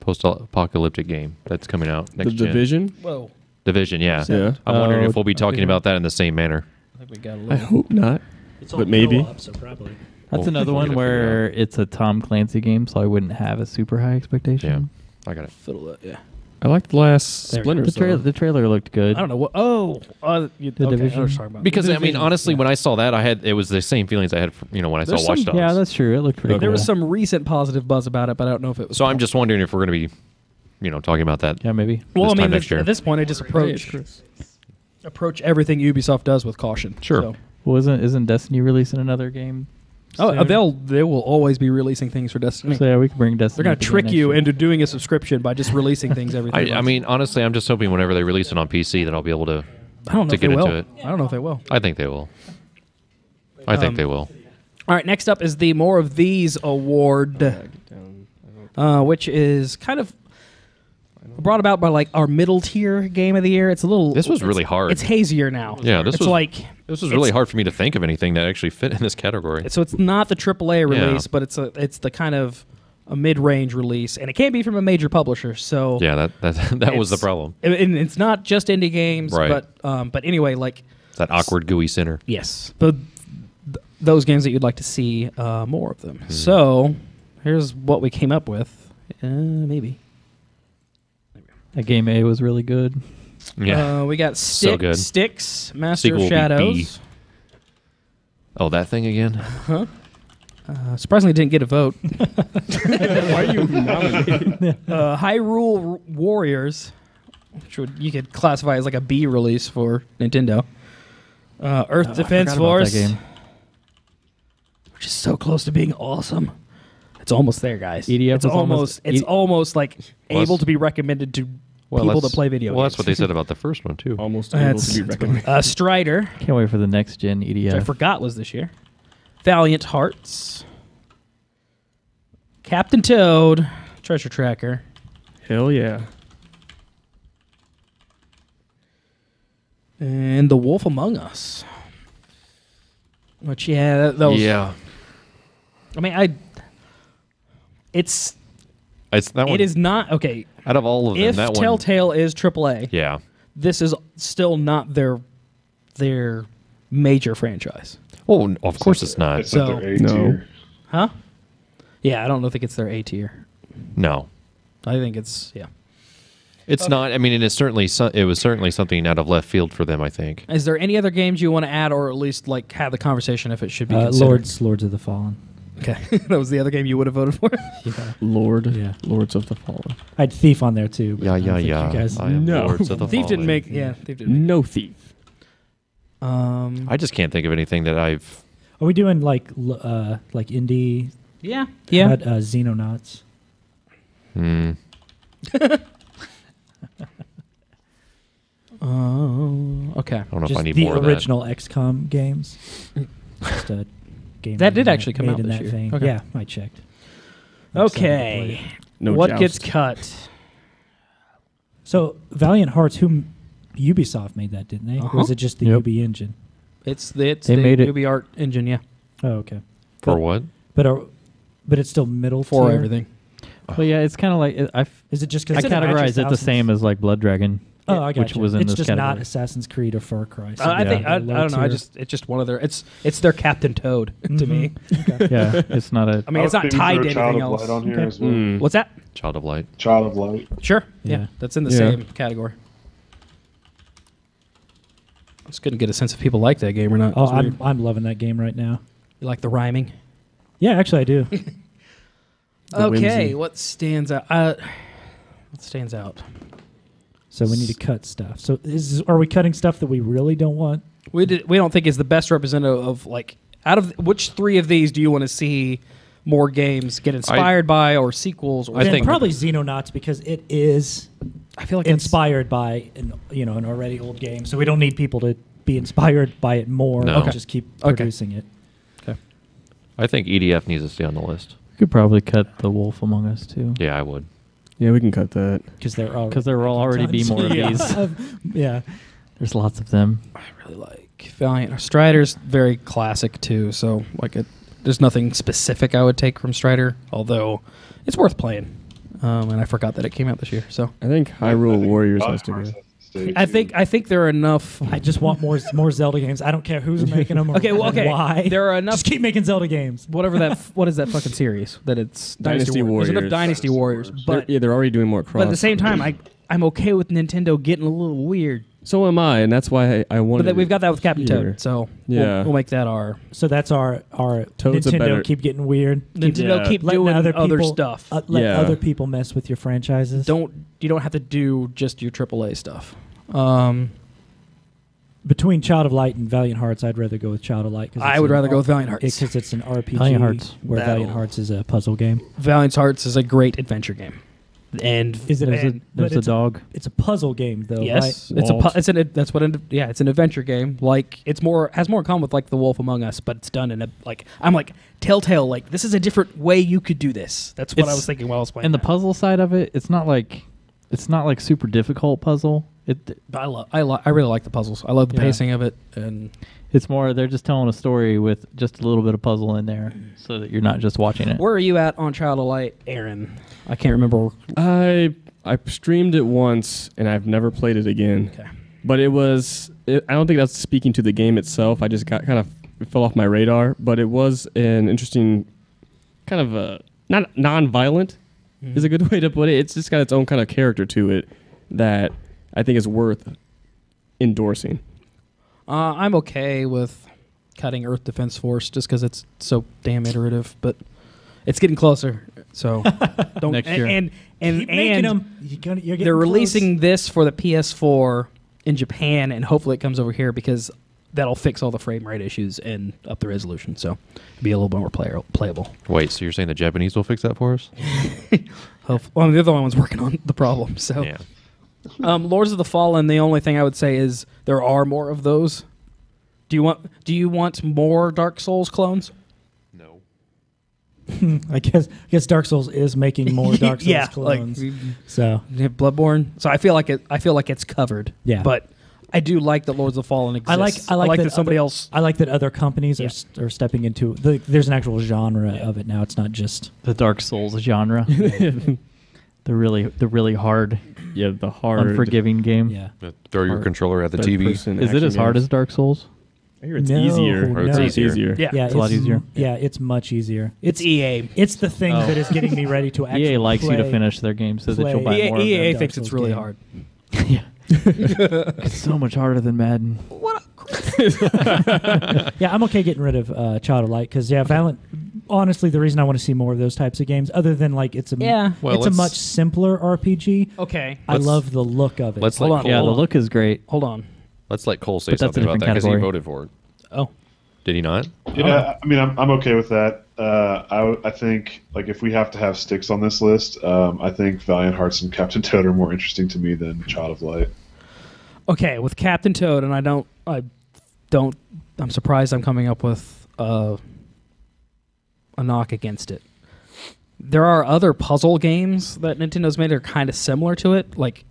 post-apocalyptic game that's coming out The next gen. division. Whoa. Division, yeah. Yeah. I'm wondering if uh, we'll be talking about that in the same manner. I think we got a I little. hope not. It's But maybe. so probably. That's We'll- another we'll one get it where it's a Tom Clancy game, so I wouldn't have a super high expectation. Yeah, I got it. Fiddle that, yeah. I liked the last There we go. Splinter The, tra- Cell. the trailer looked good. I don't know what. Oh, uh, you, The okay, I Division? was talking about Because I mean, Division, honestly, yeah. when I saw that, I had it was the same feelings I had, for, you know, when I There's saw Watch some- Dogs. Yeah, that's true. It looked pretty Okay. there was some recent positive buzz about it, but I don't know if it was. so I'm just wondering if we're going to be, you know, talking about that. Yeah, maybe. Well, I this mean, next at, year. at this point, I just approach approach everything Ubisoft does with caution. Sure. So. Well, isn't isn't Destiny releasing another game? Oh, soon? they'll they will always be releasing things for Destiny. So yeah, we can bring Destiny. They're gonna up again trick you year. into doing a subscription by just releasing things every. three I, I mean, honestly, I'm just hoping whenever they release it on PC that I'll be able to. I don't know to if they will. into it. I don't know if they will. I think they will. I think Um, they will. All right, next up is the More of These award, uh, which is kind of brought about by like our middle tier game of the year. It's a little. This was really hard. It's hazier now. Yeah, this it's was- like This was really hard for me to think of anything that actually fit in this category. So it's not the AAA Yeah. release, but it's a it's the kind of a mid-range release, and it can't be from a major publisher. So Yeah, that that, that was the it's- problem. And and it's not just indie games, Right. but um, but anyway, like That awkward gooey center. yes, but th- those games that you'd like to see uh, more of Hmm. them. So here's what we came up with. Uh, maybe That game A was really good. Yeah. uh, we got So good. Styx, Master Sequel of Shadows. oh, that thing again. Uh, surprisingly, didn't get a vote. Why are you nominating? uh, Hyrule R- Warriors, which would you could classify as like a B release for Nintendo. Uh, Earth Oh, Defense forgot about that Force, game. which is so close to being awesome. It's almost there, guys. EDF it's almost, almost- it's E- almost like Well, able to be recommended to Well, people that's- that play video Well, games. that's what they said about the first one too. Almost able That's- to be recommended. uh, Strider, Can't wait for the next gen which I forgot was this year. Valiant Hearts, Captain Toad, Treasure Tracker, Hell yeah. and The Wolf Among Us. Which yeah, that, that was, yeah, I mean, I. It's it's that one. it is not okay. out of all of them. If that one. Telltale is AAA, Yeah. this is still not their their major franchise, Oh, n- of course it's not. It's not So- their A No. tier. huh? Yeah, I don't think it's their A tier. no, I think it's yeah. it's not. I mean, it is certainly. It was certainly something out of left field for them. I think. Is there any other games you want to add, or at least like have the conversation if it should be Uh, considered? Lords, Lords of the Fallen. Okay, that was the other game you would have voted for. Yeah. Lord. Yeah. Lords of the Fallen. I had Thief on there too. but Yeah, I don't yeah, think yeah. You guys, I am No. Lords of the Thief didn't Fallen. make yeah. Thief didn't make. No thief. Um, I just can't think of anything that I've. are we doing like l- uh like indie? yeah, yeah. Had, uh, Xenonauts. Hmm. Oh, okay. I don't know Just if I need the more of original XCOM games. Just a game That did in actually come out in this that year. Vein. Okay. Yeah, I checked. I'm excited to play Okay. it. No what joust. gets cut? So Valiant Hearts, whom Ubisoft made that, didn't they? Or was Uh-huh. it just the Yep. Ubi engine? It's the it's They the made it- Ubi Art Engine, yeah, Oh, okay. For But- what? But are, but it's still middle for tier? everything. Well, yeah, it's kind of like it- I. f- Is it just I because categorize it the same as like Blood Dragon. Oh, I got which was in It's this just not. Assassin's Creed or Far Cry. so Uh, I they're think I, I don't know. I just it's just one of their it's it's their Captain Toad to me. Okay. yeah, it's not a. I mean, it's not tied to Child anything of else. Light on here Okay. as well. Mm. What's that? Child of Light. Child of Light. Sure. Yeah, Yeah. that's in the Yeah. same category. I just couldn't get a sense if people like that game or not. Oh, It's weird. I'm I'm loving that game right now. you like the rhyming? Yeah, actually, I do. The okay, whimsy. what stands out? Uh, what stands out? So we need to cut stuff. So is are we cutting stuff that we really don't want? We did, we don't think is the best representative of like out of which three of these do you want to see more games get inspired by or sequels? Or I think- probably Xenonauts because it is I feel like inspired by an you know an already old game. So we don't need people to be inspired by it more. No. and Just keep Okay. producing it. I think EDF needs to stay on the list. You could probably cut the Wolf Among Us too. Yeah, I would. Yeah, we can cut that. Because there are Because there will already be more of yeah. these. yeah. There's lots of them. I really like Valiant. Strider's very classic too. So like it, there's nothing specific I would take from Strider, although it's worth playing. Um, and I forgot that it came out this year. So I think Hyrule Warriors has to God's go. I think I think there are enough. I just want more more Zelda games. I don't care who's making them. Or Okay, well, okay. Why? There are enough. Just keep making Zelda games. whatever that. what is that fucking series that it's Dynasty There's enough Warriors. Dynasty Dynasty Warriors, Warriors. They're- but yeah, they're already doing more cross. but at the same time, I I'm okay with Nintendo getting a little weird. so am I, and that's why I, I But wanted. that we've got that with Captain here. Toad, so Yeah. we'll, we'll make that our So that's our our Toad's Nintendo keep getting weird. Keep Nintendo Yeah. keep letting doing other other, stuff. uh, let Yeah. other people mess with your franchises. don't you don't have to do just your AAA stuff. Um, between Child of Light and Valiant Hearts, I'd rather go with Child of Light. 'cause I would an rather go with Valiant Hearts. because it's an RPG. Valiant Hearts. where That'll- Valiant Hearts is a puzzle game. Valiant Hearts is a great adventure game. And Is it There's, and- a, but there's a it's dog. It's a puzzle game, though. yes, right? it's a Walt. pu- it's an that's what an, yeah it's an adventure game. Like it's more has more in common with like The Wolf Among Us, but it's done in a like I'm like Telltale. Like this is a different way you could do this. That's what I It's- was thinking while I was playing. And the that. puzzle side of it, it's not like it's not like super difficult puzzle. It But I love I lo- I really like the puzzles. I love the Yeah. pacing of it, and it's more they're just telling a story with just a little bit of puzzle in there, so that you're not just watching it. where are you at on Child of Light, Aaron? I can't remember. I I streamed it once and I've never played it again. Okay. But it was it, I don't think that's speaking to the game itself. I just got kind of fell off my radar, but it was an interesting kind of a not non-violent mm-hmm. is a good way to put it. It's just got its own kind of character to it that I think is worth endorsing. Uh, I'm okay with cutting Earth Defense Force just because it's so damn iterative, but it's getting closer. So don't Next year. and and, Keep and them. You're, gonna, you're they're close. releasing this for the PS4 in Japan, and hopefully it comes over here because that'll fix all the frame rate issues and up the resolution. So it'll be a little bit more player, playable. Wait, so you're saying the Japanese will fix that for us? Hope, well, the other one's working on the problem. So Yeah. um, Lords of the Fallen. The only thing I would say is there are more of those. Do you want Do you want more Dark Souls clones? No. I guess. I guess Dark Souls is making more Dark Souls yeah, clones. like so Bloodborne. So I feel like it. I feel like it's covered. Yeah. But I do like that Lords of the Fallen exists. I like. I like, that, somebody other, else. I like that other companies Yeah. are st- are stepping into. The, there's an actual genre of it now. It's not just. the Dark Souls genre, the really the really hard, Yeah, the hard unforgiving game. Yeah. Throw your Hard controller at the third TV. person Is it action as hard games. as Dark Souls? I hear it's No, easier. Or it's no. easier. Yeah. Yeah, It's a lot easier. Yeah, it's much easier. It's E EA. It's the thing Oh. that is getting me ready to actually. EA likes you to play- finish their game so that you'll buy play- EA, more. of EA them. Dark thinks it's Souls really game. hard. yeah. it's so much harder than Madden. Yeah, I'm okay getting rid of uh, Child of Light because yeah, Valent. Honestly, the reason I want to see more of those types of games, other than like it's a Yeah. Well, it's a let's- much simpler RPG. Okay. I Let's- love the look of it. Let's Hold on. Cole, Yeah, the on. look is great. Hold on. let's let Cole say But that's a something about different that because he category. voted for it. Oh. Did he not? Yeah, I mean, I'm, I'm okay with that. Uh, I, w- I think like if we have to have Styx on this list, um, I think Valiant Hearts and Captain Toad are more interesting to me than Child of Light. Okay, with Captain Toad, and I don't, I don't, I'm surprised I'm coming up with uh, a knock against it. There are other puzzle games that Nintendo's made that are kind of similar to it. Like,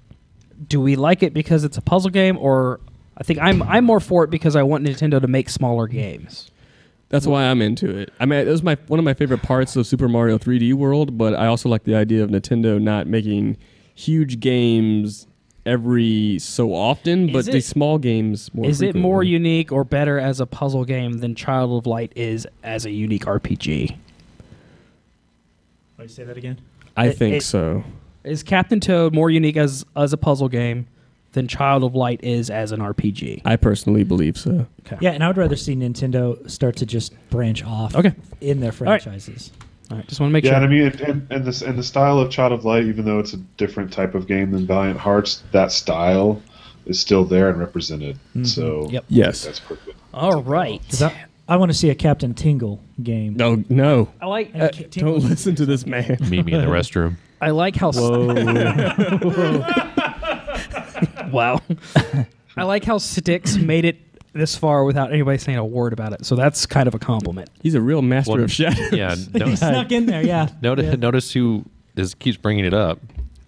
do we like it because it's a puzzle game, or I think I'm I'm more for it because I want Nintendo to make smaller games. That's why I'm into it. I mean, it was my one of my favorite parts of Super Mario 3D World, but I also like the idea of Nintendo not making huge games every so often, but Is it- these small games more. is it more unique or better as a puzzle game than Child of Light is as a unique RPG? Wait, say that again. I it- think it- so. Is Captain Toad more unique as as a puzzle game than Child of Light is as an RPG? I personally believe so. Okay. Yeah, and I would rather see Nintendo start to just branch off. Okay. In their right. franchises. All right. Just want to make yeah, sure. and I mean, and, and, and this and the style of Child of Light, even though it's a different type of game than Valiant Hearts, that style is still there and represented. So Yep. Yes. that's perfect. All right. 'Cause I, I want to see a Captain Tingle game. No, no. I like And Uh, Tingle- don't listen to this man. Meet me in the restroom. I like how Whoa! wow. I like how Styx made it this far without anybody saying a word about it. So that's kind of a compliment. He's a real master Well, of shadows. Yeah. he No, snuck in there. Yeah. notice, Yeah. notice who is keeps bringing it up.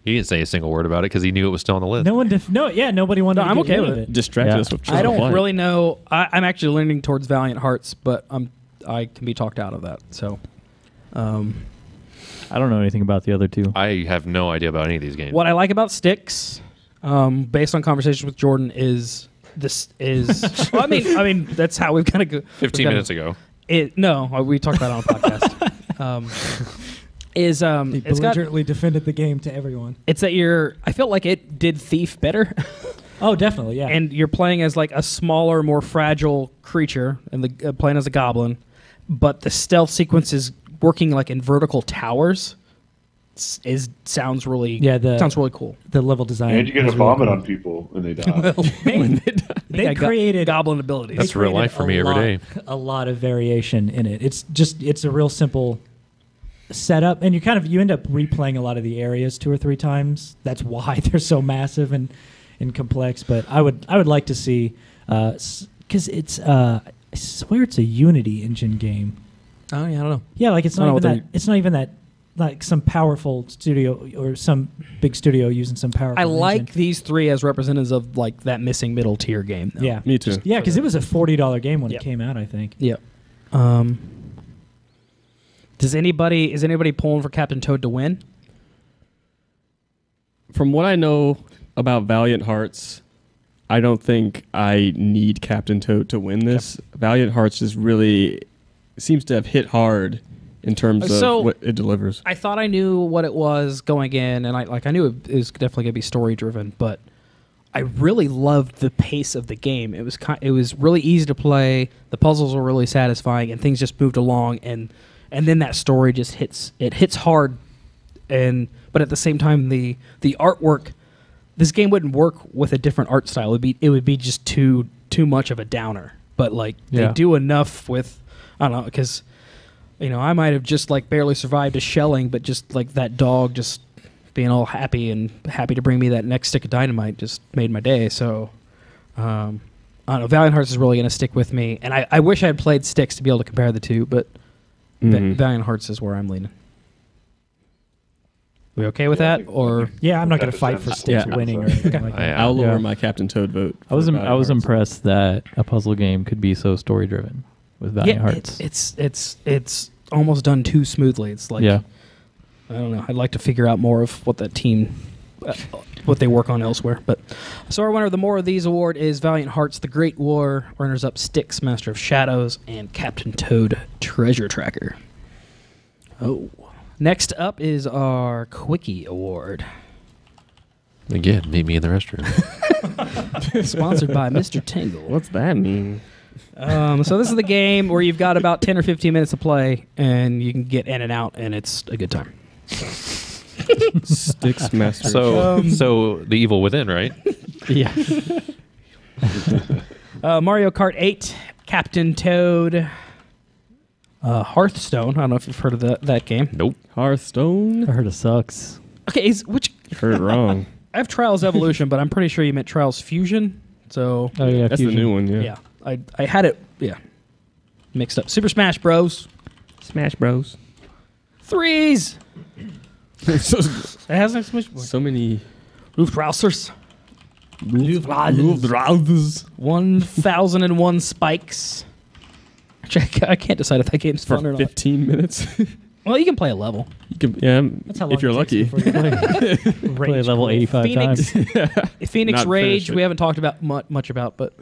He didn't say a single word about it because he knew it was still on the list. No one. Def- no. Yeah. Nobody wanted. No, to I'm get okay with it. Distracted Yeah. us with I don't Light. really know. I, I'm actually leaning towards Valiant Hearts, but I'm I can be talked out of that. So, um, I don't know anything about the other two. I have no idea about any of these games. What I like about Styx, um, based on conversations with Jordan, is this is. well, I mean, I mean that's how we've kind of go. 15 we've minutes ago. It no, uh, we talked about it on a podcast. um, is um, He it's got belligerently defended the game to everyone. it's that you're. I felt like it did Thief better, Oh, definitely. Yeah. and you're playing as like a smaller, more fragile creature, and the uh, playing as a goblin, but the stealth sequence is working like in vertical towers. It's- Is sounds really Yeah, the- sounds really cool. the level design. And you get is to really vomit cool. on people and they die. They I got created goblin abilities. That's real life for me every lot- day. A lot of variation in it. It's just it's a real simple setup, and you kind of you end up replaying a lot of the areas two or three times. That's why they're so massive and and complex. But I would I would like to see because it's uh, I swear it's a Unity engine game. Oh yeah, I don't know. Yeah, like it's not even that. It's not even that like some powerful studio or some big studio using some powerful. I like engine. these three as representatives of like that missing middle tier game. Though. Yeah, Me too. yeah, because it was a forty dollar game when Yep. it came out. I think. Yeah. Um. Does anybody is anybody pulling for Captain Toad to win? From what I know about Valiant Hearts, I don't think I need Captain Toad to win this. Valiant Hearts just really seems to have hit hard in terms of So- what it delivers. I thought I knew what it was going in, and I like I knew it was definitely gonna be story driven, but I really loved the pace of the game. It was kind, it was really easy to play. The puzzles were really satisfying, and things just moved along, and and then that story just hits it hits hard, and but at the same time the the artwork. This game wouldn't work with a different art style. It would be it would be just too too much of a downer. But like Yeah. they do enough with I don't know because you know, I might have just like barely survived a shelling, but just like that dog just being all happy and happy to bring me that next stick of dynamite just made my day. So, um, I don't know. Valiant Hearts is really going to stick with me, and I, I wish I had played Styx to be able to compare the two, but Va- Mhm. Valiant Hearts is where I'm leaning. We okay with Yeah, that, or Yeah, I'm not going to fight for Styx Yeah. winning or anything like I, that. I'll lower Yeah. my Captain Toad vote. I was im- I was Hearts. impressed that a puzzle game could be so story driven with Valiant yeah, Hearts. it- it's it's it's almost done too smoothly. It's like yeah, I don't know. I'd like to figure out more of what that team, uh, what they work on elsewhere. But so our winner of the More of These award is Valiant Hearts: The Great War. Runners up: Styx, Master of Shadows, and Captain Toad: Treasure Tracker. Oh, next up is our Quickie Award, Again, meet me in the restroom. sponsored by Mr. Tingle. What's that mean? Um, so this is the game where you've got about ten or fifteen minutes to play, and you can get in and out, and it's a good time. Styx Master. so, Um, so the evil within, right? yeah. Uh, Mario Kart 8, Captain Toad, uh, Hearthstone. I don't know if you've heard of that that game. Nope. Hearthstone. I heard it sucks. Okay, is which Heard it wrong. I have Trials Evolution, but I'm pretty sure you meant Trials Fusion. So Oh yeah, That's Fusion. the new one. Yeah. yeah, I I had it yeah mixed up. Super Smash Bros. Smash Bros. Threes. so, It has no Smash. so many. Luftrausers. One thousand and one spikes. Actually, I can't decide if that game's For fun or not. 15 minutes. Well, you can play a level. you can, yeah, That's how long if you're lucky. you play. Play Rage level eighty five Phoenix, times. Phoenix Rage. finished. We haven't talked about much, much about, but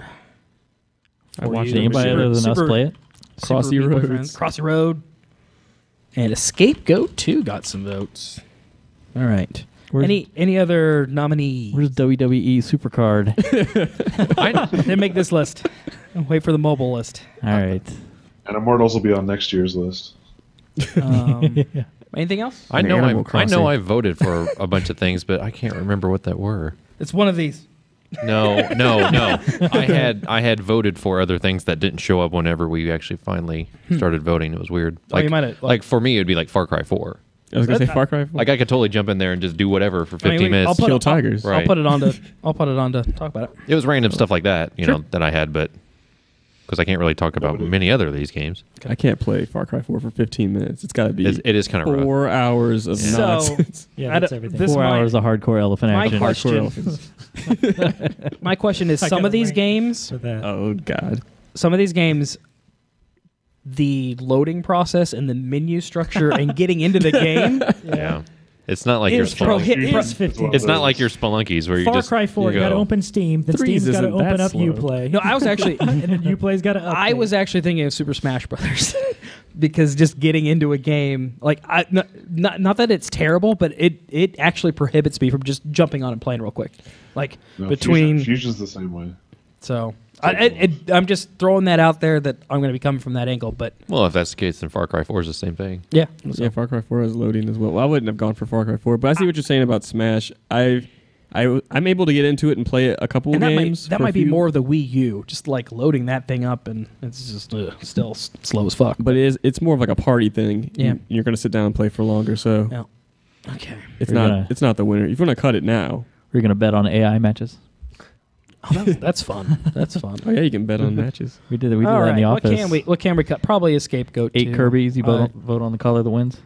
I watched you. Anybody Super- other than super- us play it? Crossy Super Meat Boy Roads. Crossy Road. And Escape Goat 2 got some votes. All right. Where's, any any other nominees? where's WWE Supercard? I, Didn't make this list. Wait for the mobile list. All right. And Immortals will be on next year's list. Um, anything else? I know. I, I know. I voted for a bunch of things, but I can't remember what that were. It's one of these. No, no, no. I had I had voted for other things that didn't show up whenever we actually finally hmm. started voting. It was weird. Oh, Like, you might have- like for me, it'd be like Far Cry Four. I was gonna say That- Far Cry. 4. Like I could totally jump in there and just do whatever for I mean, 15 we- minutes. I'll put, Kill I'll- tigers. I'll, Right. put it on to. I'll put it on to talk about it. it was random stuff like that, you Sure. know, that I had, but because I can't really talk about many other of these games. I can't play Far Cry 4 for 15 minutes. It's got to be It's, it is kind of rough. four hours of So- nonsense. Yeah, I that's don't- everything. this Four might- hours of hardcore elephant my action. question- Hardcore elephants. My question is: I some gotta of these rank games, for that. Oh God. some of these games, the loading process and the menu structure and getting into the game Yeah. It's not like your Is pro- Spelunky. hit- It pro- 15. It's not like your Spelunkies where you Far just Cry 4, you got to open Steam. Then Threes Steam's got to isn't that open up slow. Uplay. No, I was actually and then Uplay's got to I was actually thinking of Super Smash Brothers because just getting into a game like I not, not not that it's terrible, but it it actually prohibits me from just jumping on and playing real quick. Like No, between Fusion, Fusion's the same way. So I, it, it, I'm just throwing that out there that I'm going to be coming from that angle, but Well, if that's the case, then Far Cry 4 is the same thing. yeah, Yeah, Far Cry 4 is loading as well. well. I wouldn't have gone for Far Cry 4, but I see what you're saying about Smash. I I I'm able to get into it and play a couple and that games. might that for a might be more of the Wii U, just like loading that thing up, and it's just ugh, still s- slow as fuck. but it is it's more of like a party thing. Yeah. You- you're gonna sit down and play for longer, so Yeah. Okay. it's We're not gonna- it's not the winner. If you want to cut it now, We're gonna bet on AI matches. Oh, that's, that's fun. That's fun. oh yeah, you can bet on matches. We did. It. We did All that in the right, office. What can we? What can we cut? Probably a scapegoat. Eight too. Kirby's. You vote, on, vote on the color that wins.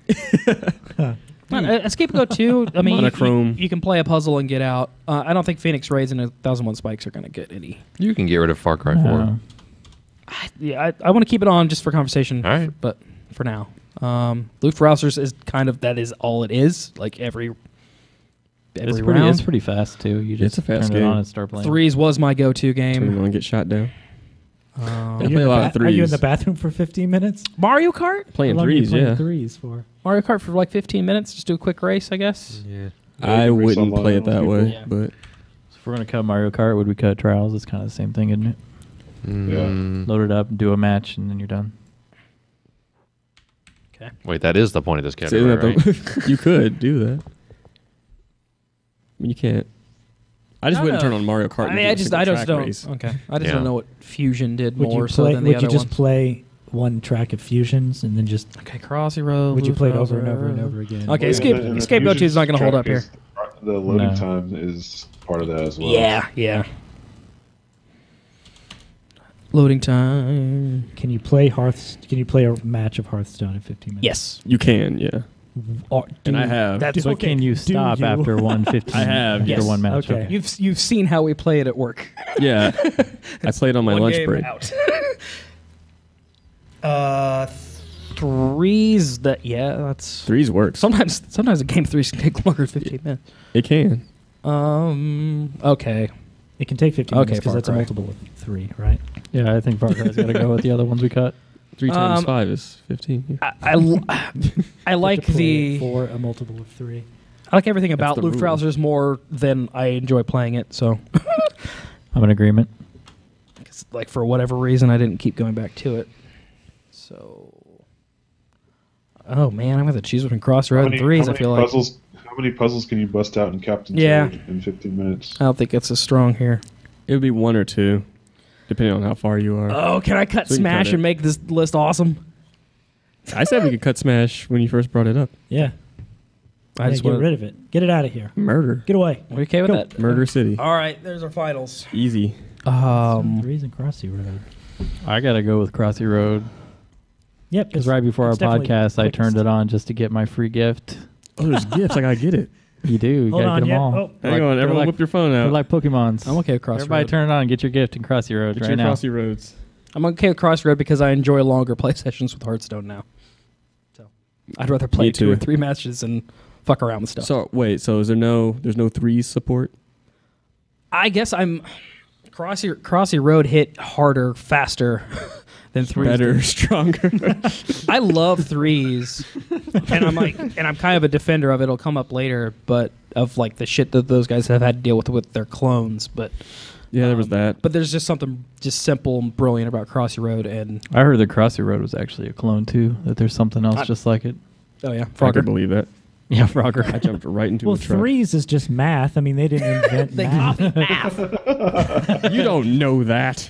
Well, a, a scapegoat too. I mean, you- Monochrome. You, you can play a puzzle and get out. Uh, I don't think Phoenix Rage and a Thousand One Spikes are going to get any. You can get rid of Far Cry No. 4. I, yeah, I, I want to keep it on just for conversation. All right. but for now, um, Luftrausers is kind of that is all it is. Like every every It's pretty. round. It's pretty fast too. You just It's just a fast turn it game. on and start playing. Threes was my go-to Turn it game. on and get shot down. Um, I play a the lot of ba- Are you in threes. the bathroom for 15 minutes? Mario Kart. Playing How long are you threes, playing yeah. Threes for. Mario Kart for like 15 minutes. Just do a quick race, I guess. Yeah. I you can race wouldn't play it that way, Yeah. but So if we're gonna cut Mario Kart, would we cut Trials? It's kind of the same thing, isn't it? Mm, Load it up, and do a match, and then you're done. Okay. Wait, that is the point of this So isn't category, right? you could do that. I mean, you can't. I just I wouldn't know. turn on Mario Kart. I mean, do I a just, I just don't. race. Okay, I just Yeah. don't know what Fusion did Would more you so play? than the Would other you just ones. play one track of fusions and then just? Okay, Crossy Road. Would you Loot play it over and over and over again? Okay, Well, Scape- and the- and the is not gonna hold track up here. is- The loading No. time is part of that as well. Yeah, yeah. Loading time. Can you play Hearth? Can you play a match of Hearthstone in 15 minutes? Yes. You can, yeah. Or, And I have. That's But okay, can you stop you? after one fifteen? I have, after yes. one match. Okay. You've you've seen how we play it at work. Yeah. I played on my One lunch game break. Out. uh, threes. That yeah, that's Threes works. sometimes sometimes a game threes can take longer than fifteen minutes. It can. Um. Okay. It can take 15 Okay, minutes because Far that's a multiple of three, right? Yeah, I think Far Cry's got to go with the other ones we cut. Three times Um, five is fifteen. yeah. I I, l- I like To play the for a multiple of three. I like everything about the Loot rule. Browsers more than I enjoy playing it. So, I'm in agreement. 'cause, like for whatever reason, I didn't keep going back to it. So, oh man, I'm gonna have to choose between How Crossroad many, and threes. I many feel like puzzles, How many puzzles can you bust out in Captain Yeah. Toad in 15 minutes? I don't think it's as strong here. It would be one or two, depending on how far you are. Oh, can I cut So you can cut Smash it. and make this list awesome? I said we could cut Smash when you first brought it up. Yeah. I Yeah, just get want rid of it. Get it out of here. Murder. Get away. We okay with Go. that? Murder City. All right, there's our finals. Easy. Um, Threes and Crossy Road. I got to go with Crossy Road Yep. because it's- right before our it's definitely podcast, I quickest. turned it on just to get my free gift. Oh, there's gifts. I gotta get it. You do. You Hold gotta on, get them yeah. all. Oh. They're Hang like- on, they're everyone, like, whip your phone out. They're like Pokemons. I'm okay with Crossroad. Everybody turn it on get your gift in Crossy Road Get right your now. Crossy Roads. I'm okay with Crossroad because I enjoy longer play sessions with Hearthstone now. So I'd rather play Me two too. or three matches and fuck around with stuff. So wait, so is there no? There's no threes support. I guess I'm Crossy Crossy Road hit harder, faster than threes. Better, did. stronger. I love threes, and I'm like, and I'm kind of a defender of it. It'll come up later, but of like the shit that those guys have had to deal with with their clones. But yeah, there was um, that. But there's just something just simple and brilliant about Crossy Road, and I heard that Crossy Road was actually a clone too. That there's something else I- just like it. oh yeah, I Frogger. could believe that. Yeah, Frogger. I jumped right into Well, a truck. threes is just math. I mean, they didn't invent They math. math. You don't know that.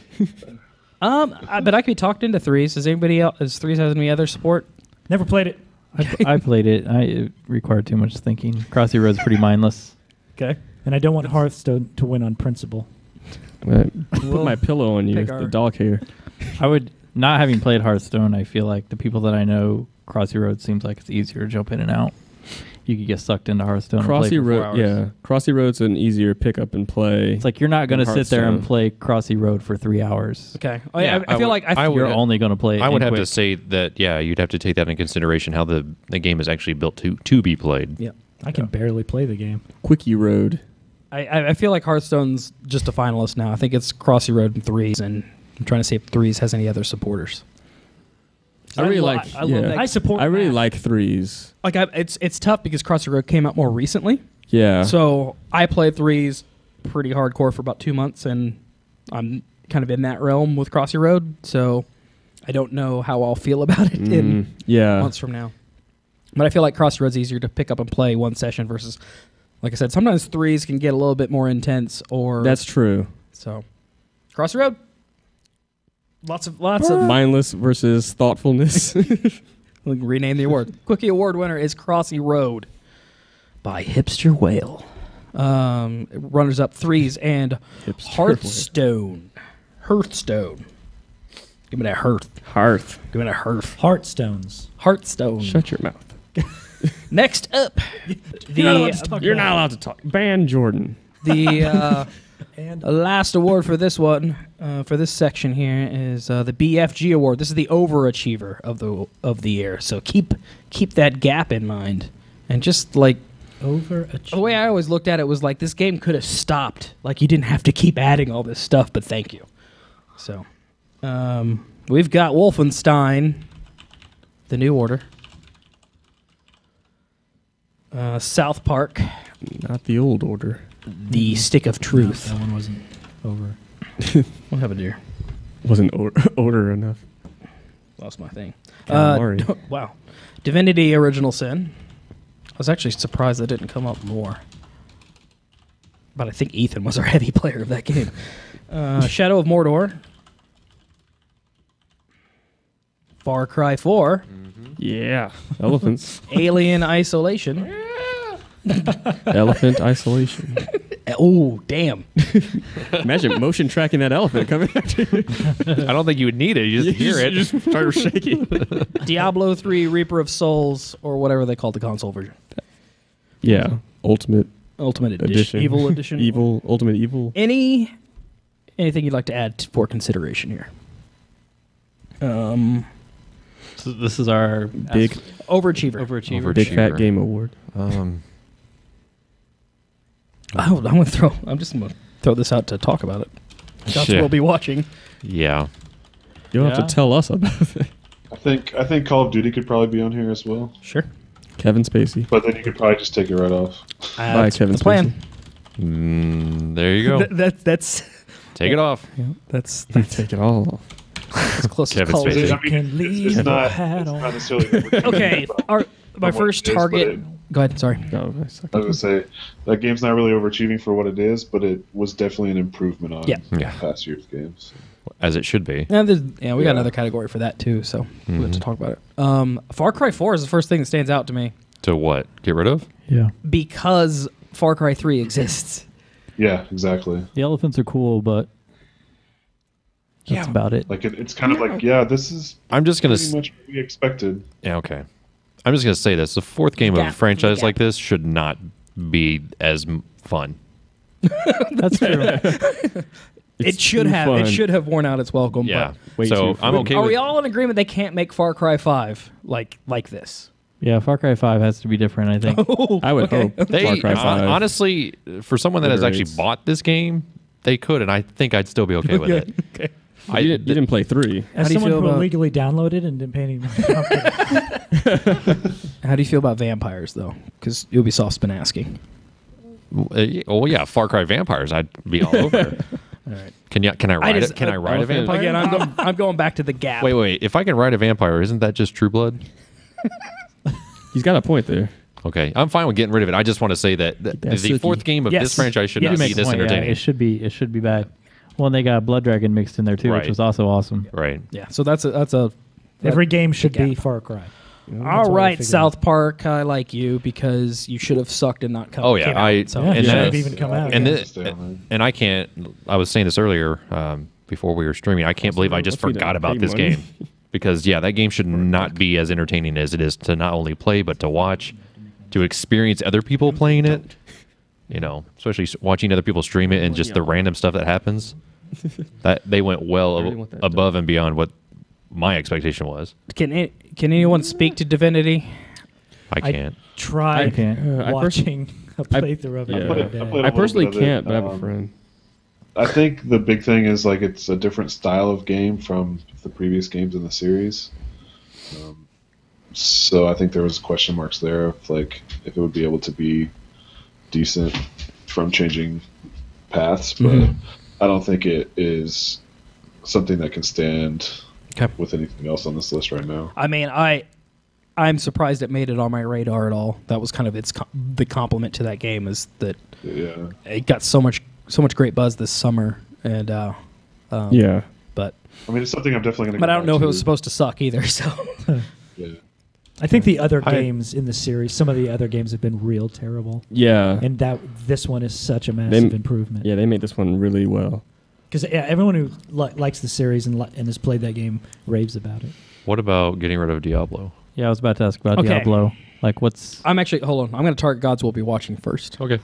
Um, I, but I could be talked into threes. Does anybody else? Does threes has any other support? Never played it. I, I played it. I it required too much thinking. Crossy Road's pretty mindless. Okay. And I don't want Hearthstone to win on principle. Right. Put my pillow on you, pick the dog hair. I would not having played Hearthstone. I feel like the people that I know, Crossy Road seems like it's easier to jump in and out. You could get sucked into Hearthstone. and Crossy Road, hours. yeah. Crossy Road's an easier pick up and play. It's like you're not going to sit there and play Crossy Road for three hours. Okay. Oh, yeah, Yeah, I, I I feel would- like I, I you're only going to play. I would have quick. to say that yeah, you'd have to take that into consideration how the the game is actually built to to be played. yeah. I can barely play the game. Quickie Road. I, I I feel like Hearthstone's just a finalist now. I think it's Crossy Road and threes, and I'm trying to see if threes has any other supporters. I really lo- like. I, I love yeah. that. I support I really math. like threes. like I, it's it's tough because Crossy Road came out more recently. Yeah. So I played threes pretty hardcore for about two months, and I'm kind of in that realm with Crossy Road. So I don't know how I'll feel about it in Mm, yeah. months from now. But I feel like Crossy Road's easier to pick up and play one session versus Like I said, sometimes threes can get a little bit more intense, or That's true. so. Cross the road. Lots of lots of. Mindless versus thoughtfulness. We can rename the award. Quickie Award winner is Crossy Road by Hipster Whale. Um, runners up threes and Hipster Hearthstone. Hearthstone. Give me that hearth. Hearth. Give me that hearth. Heartstones. Hearthstone. Shut your mouth. Next up, the not allowed to You're not allowed to talk. Ban Jordan. the uh, And last award for this one, uh, for this section here, is uh, the BFG award. This is the overachiever of the of the year. So keep keep that gap in mind, and just like over The way I always looked at it was like this game could have stopped. Like you didn't have to keep adding all this stuff, but thank you. So, um, we've got Wolfenstein, The New Order, uh, South Park, Not the old order. The Stick of Truth. that one wasn't over. What happened here? Wasn't or- order enough. Lost my thing. Uh, Calamari. wow. Divinity Original Sin. I was actually surprised that didn't come up more. But I think Ethan was our heavy player of that game. Uh, Shadow of Mordor. Far Cry 4. Yeah. Elephants. Alien Isolation. Elephant isolation. Oh, damn. Imagine motion tracking that elephant coming after you. I don't think you would need it. You just hear it. just start shaking. Diablo 3 Reaper of Souls, or whatever they call the console version. yeah. Ultimate Ultimate Edition. edition. Evil Edition. evil. Ultimate evil. Any anything you'd like to add for consideration here? Um, So this is our Big- overachiever. overachiever. Over- Big fat game award. Um, Oh, I'm gonna throw. I'm just gonna throw this out to talk about it. That's Yeah. will be watching. yeah. You'll Yeah. have to tell us about it. I think I think Call of Duty could probably be on here as well, Sure. Kevin Spacey. but then you could probably just take it right off. Uh, Bye, that's Kevin the plan. Mm, there you go. Th- that, that's Take it off. that's that's Take it all off. as close Kevin as Call of Spacey. Duty. I mean, Can it's, leave it's not, it's not necessarily. Okay, our my what first it is, but target. it- Go ahead. Sorry. No, I suck. Was gonna say that game's not really overachieving for what it is, but it was definitely an improvement on Yeah. Yeah. past years' games. As it should be. Yeah, there's, yeah, we got another category for that too, so we have to Mhm. talk about it. Um, Far Cry 4 is the first thing that stands out to me To what? Get rid of? Yeah. because Far Cry 3 exists. Yeah, exactly. The elephants are cool, but that's Yeah. about it. Like it, it's kind of like yeah, this is I'm just gonna. pretty s- much what we expected. Yeah, okay. I'm just gonna say this: the fourth game of a franchise Gap. like this should not be as fun. That's true. it should have fun. it should have worn out its welcome. Yeah. way So I'm okay are with. we all in agreement they can't make Far Cry 5 like like this? yeah, Far Cry 5 has to be different, I think. Oh, I would Okay. hope. they Far Cry 5. honestly, for someone that has actually bought this game, they could, and I think I'd still be okay with it. okay. I, you, didn't, you didn't play three. How As do you someone feel who about- illegally downloaded and didn't pay any money. I'm kidding. How do you feel about vampires though? Because Ubisoft's been asking. uh, oh yeah, Far Cry Vampires, I'd be all over. All right. Can you? Can I ride just- it? Can I ride a elephant- vampire? Again, I'm, go- I'm going back to the gap. Wait, wait. If I can ride a vampire, isn't that just True Blood? He's got a point there. Okay, I'm fine with getting rid of it. I just want to say that th- That's the sucky. fourth game of Yes. this franchise should Yes. not be make this Point, yeah, entertaining. it should be. It should be bad. Well, and they got Blood Dragon mixed in there too, Right. which was also awesome. right. Yeah. So that's a that's a Every game should be Far Cry. All right, what I South Park. I like you because you should have sucked and not come. Oh, yeah, came out. I- so, Yeah, And it should that- have even come out. And, Yeah. thi- Stay and I can't. I was saying this earlier um, before we were streaming. I can't believe I just Once we forgot don't about pay this money. game because yeah, that game should not be as entertaining as it is to not only play but to watch, to experience other people playing it. You know, especially watching other people stream it and just the random stuff that happens. That they went well really ab- above and beyond what my expectation was. can it, can anyone speak to Divinity? I I- can't. Try I can't. Uh, watching a I- playthrough of it. yeah. the it- I day. put it- I personally bit of it, can't, but I have a um, friend. I think the big thing is like it's a different style of game from the previous games in the series. Um, so I think there was question marks there of like if it would be able to be decent from changing paths, but Mhm. I don't think it is something that can stand Okay. with anything else on this list right now. I mean, I I'm surprised it made it on my radar at all. That was kind of its com- the compliment to that game is that Yeah. it got so much so much great buzz this summer, and uh, um, Yeah. but I mean, it's something I'm definitely going to. but I don't know if it was supposed to suck either. So Yeah. I think the other I- games in the series, some of the other games have been real terrible, Yeah. and that this one is such a massive They- improvement. yeah, they made this one really well. Because yeah, everyone who li- likes the series and, li- and has played that game raves about it. What about getting rid of Diablo? Yeah, I was about to ask about Okay. Diablo. Like, what's? I'm actually hold on. I'm going to target gods. We'll be watching first. Okay.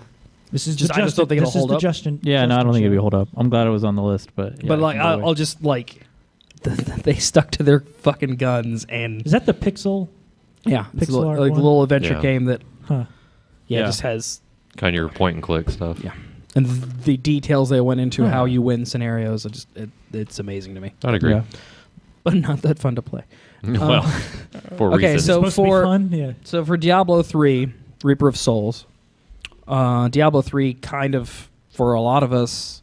This is Just- the I just don't think it'll is hold the up. Justin. Yeah, no, I don't think it'll be hold up. I'm glad it was on the list, but yeah, but like, I'll. I'll just like they stuck to their fucking guns and Is that the pixel? Yeah, it's a little- art like a one? little adventure Yeah. game that Huh. yeah, Yeah. just has Kind of your point and click stuff. yeah, and th- the details they went into Huh. how you win scenarios. It just it, it's amazing to me, I'd agree. Yeah. but not that fun to play. well, for okay, reasons. so Supposed to be for- fun? Yeah. So for Diablo 3, Reaper of Souls, uh, Diablo 3 kind of, for a lot of us,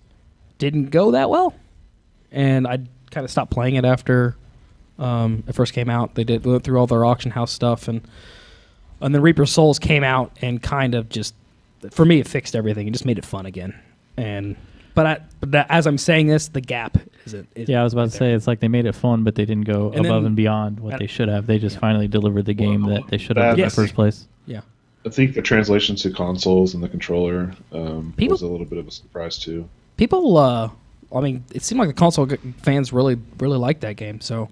didn't go that well. And I kind of stopped playing it after um, it first came out. They did they went through all their auction house stuff. And, and then Reaper Souls came out and kind of just, for me, it fixed everything. It just made it fun again. And but, I, but that, as I'm saying this, the gap isn't. isn't Yeah, I was about to say it's like they made it fun, but they didn't go And above then- and beyond what and- they should have. They just Yeah. finally delivered the game Well, that they should have in the first place. Yeah. I think the translation to consoles and the controller um, People- was a little bit of a surprise too. people uh i mean it seemed like the console fans really really liked that game so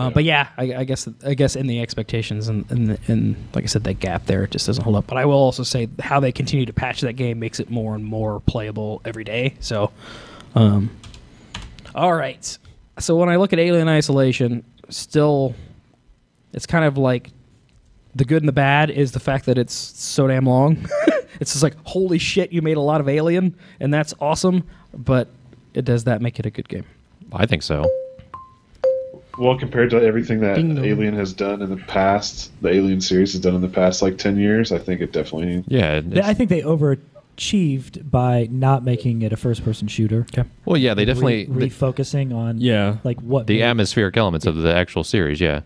uh, Yeah. but yeah I, I guess i guess in the expectations and, and and like i said that gap there it just doesn't hold up but i will also say how they continue to patch that game makes it more and more playable every day so um all right so when i look at alien isolation still it's kind of like the good and the bad is the fact that it's so damn long. it's just like, holy shit, you made a lot of Alien, and that's awesome. But it does that make it a good game? I think so. Well, compared to everything that Ding dong. Alien has done in the past, the Alien series has done in the past like ten years, I think it definitely. Yeah. I think they overachieved by not making it a first-person shooter. Okay. well, yeah, they definitely the, refocusing on Yeah. like what the made- atmospheric elements of the actual series. Yeah,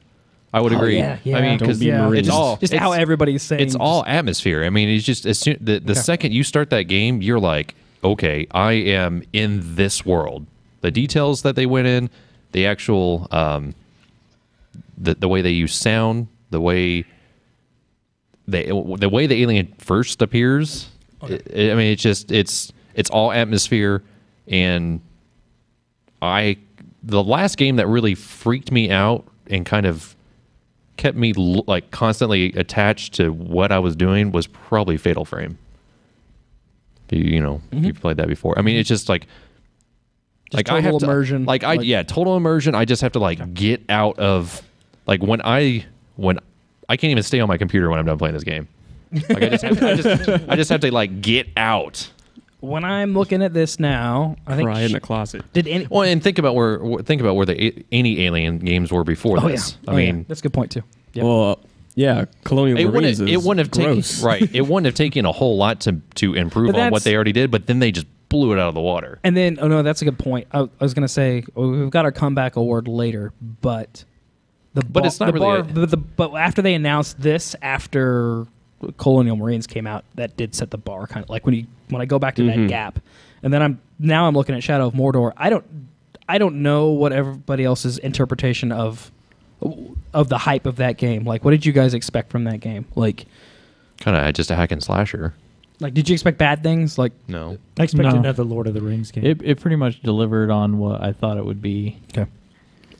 I would Oh, agree. yeah, yeah. I mean, Don't because be yeah, it's all just it's, how everybody's saying. it's all atmosphere. I mean, it's just as soon the, the Okay. second you start that game, you're like, okay, I am in this world. The details that they went in, the actual, um, the the way they use sound, the way they the way the alien first appears. I I mean, it's just it's it's all atmosphere, and I the last game that really freaked me out and kind of kept me l- like constantly attached to what I was doing was probably Fatal Frame. You, you know, Mm-hmm. you've played that before. I mean, it's just like like I total have to, immersion, Like I like- yeah, total immersion. I just have to like get out of like when I when I can't even stay on my computer when I'm done playing this game. Like I just have to, I just I just have to like get out. when I'm looking at this now, I think Cry in the closet. did any. Well, and think about where think about where the any alien games were before oh yeah, this. Oh, I yeah. mean, that's a good point too. Yep. Well, uh, yeah, Colonial it Marines wouldn't is it wouldn't have gross. taken right. It wouldn't have taken a whole lot to to improve on what they already did, but then they just blew it out of the water. And then, oh no, that's a good point. I, I was gonna say we've got our comeback award later, but the But bar- it's not the really bar, but, the, but after they announced this, after Colonial Marines came out, that did set the bar kind of like when you when I go back to that Mhm. gap, and then I'm now I'm looking at Shadow of Mordor. I don't I don't know what everybody else's interpretation of of the hype of that game. Like, what did you guys expect from that game? Like, Kind of just a hack and slasher. Like did you expect bad things? Like, No. I expected No. another Lord of the Rings game. It, it pretty much delivered on what I thought it would be. okay.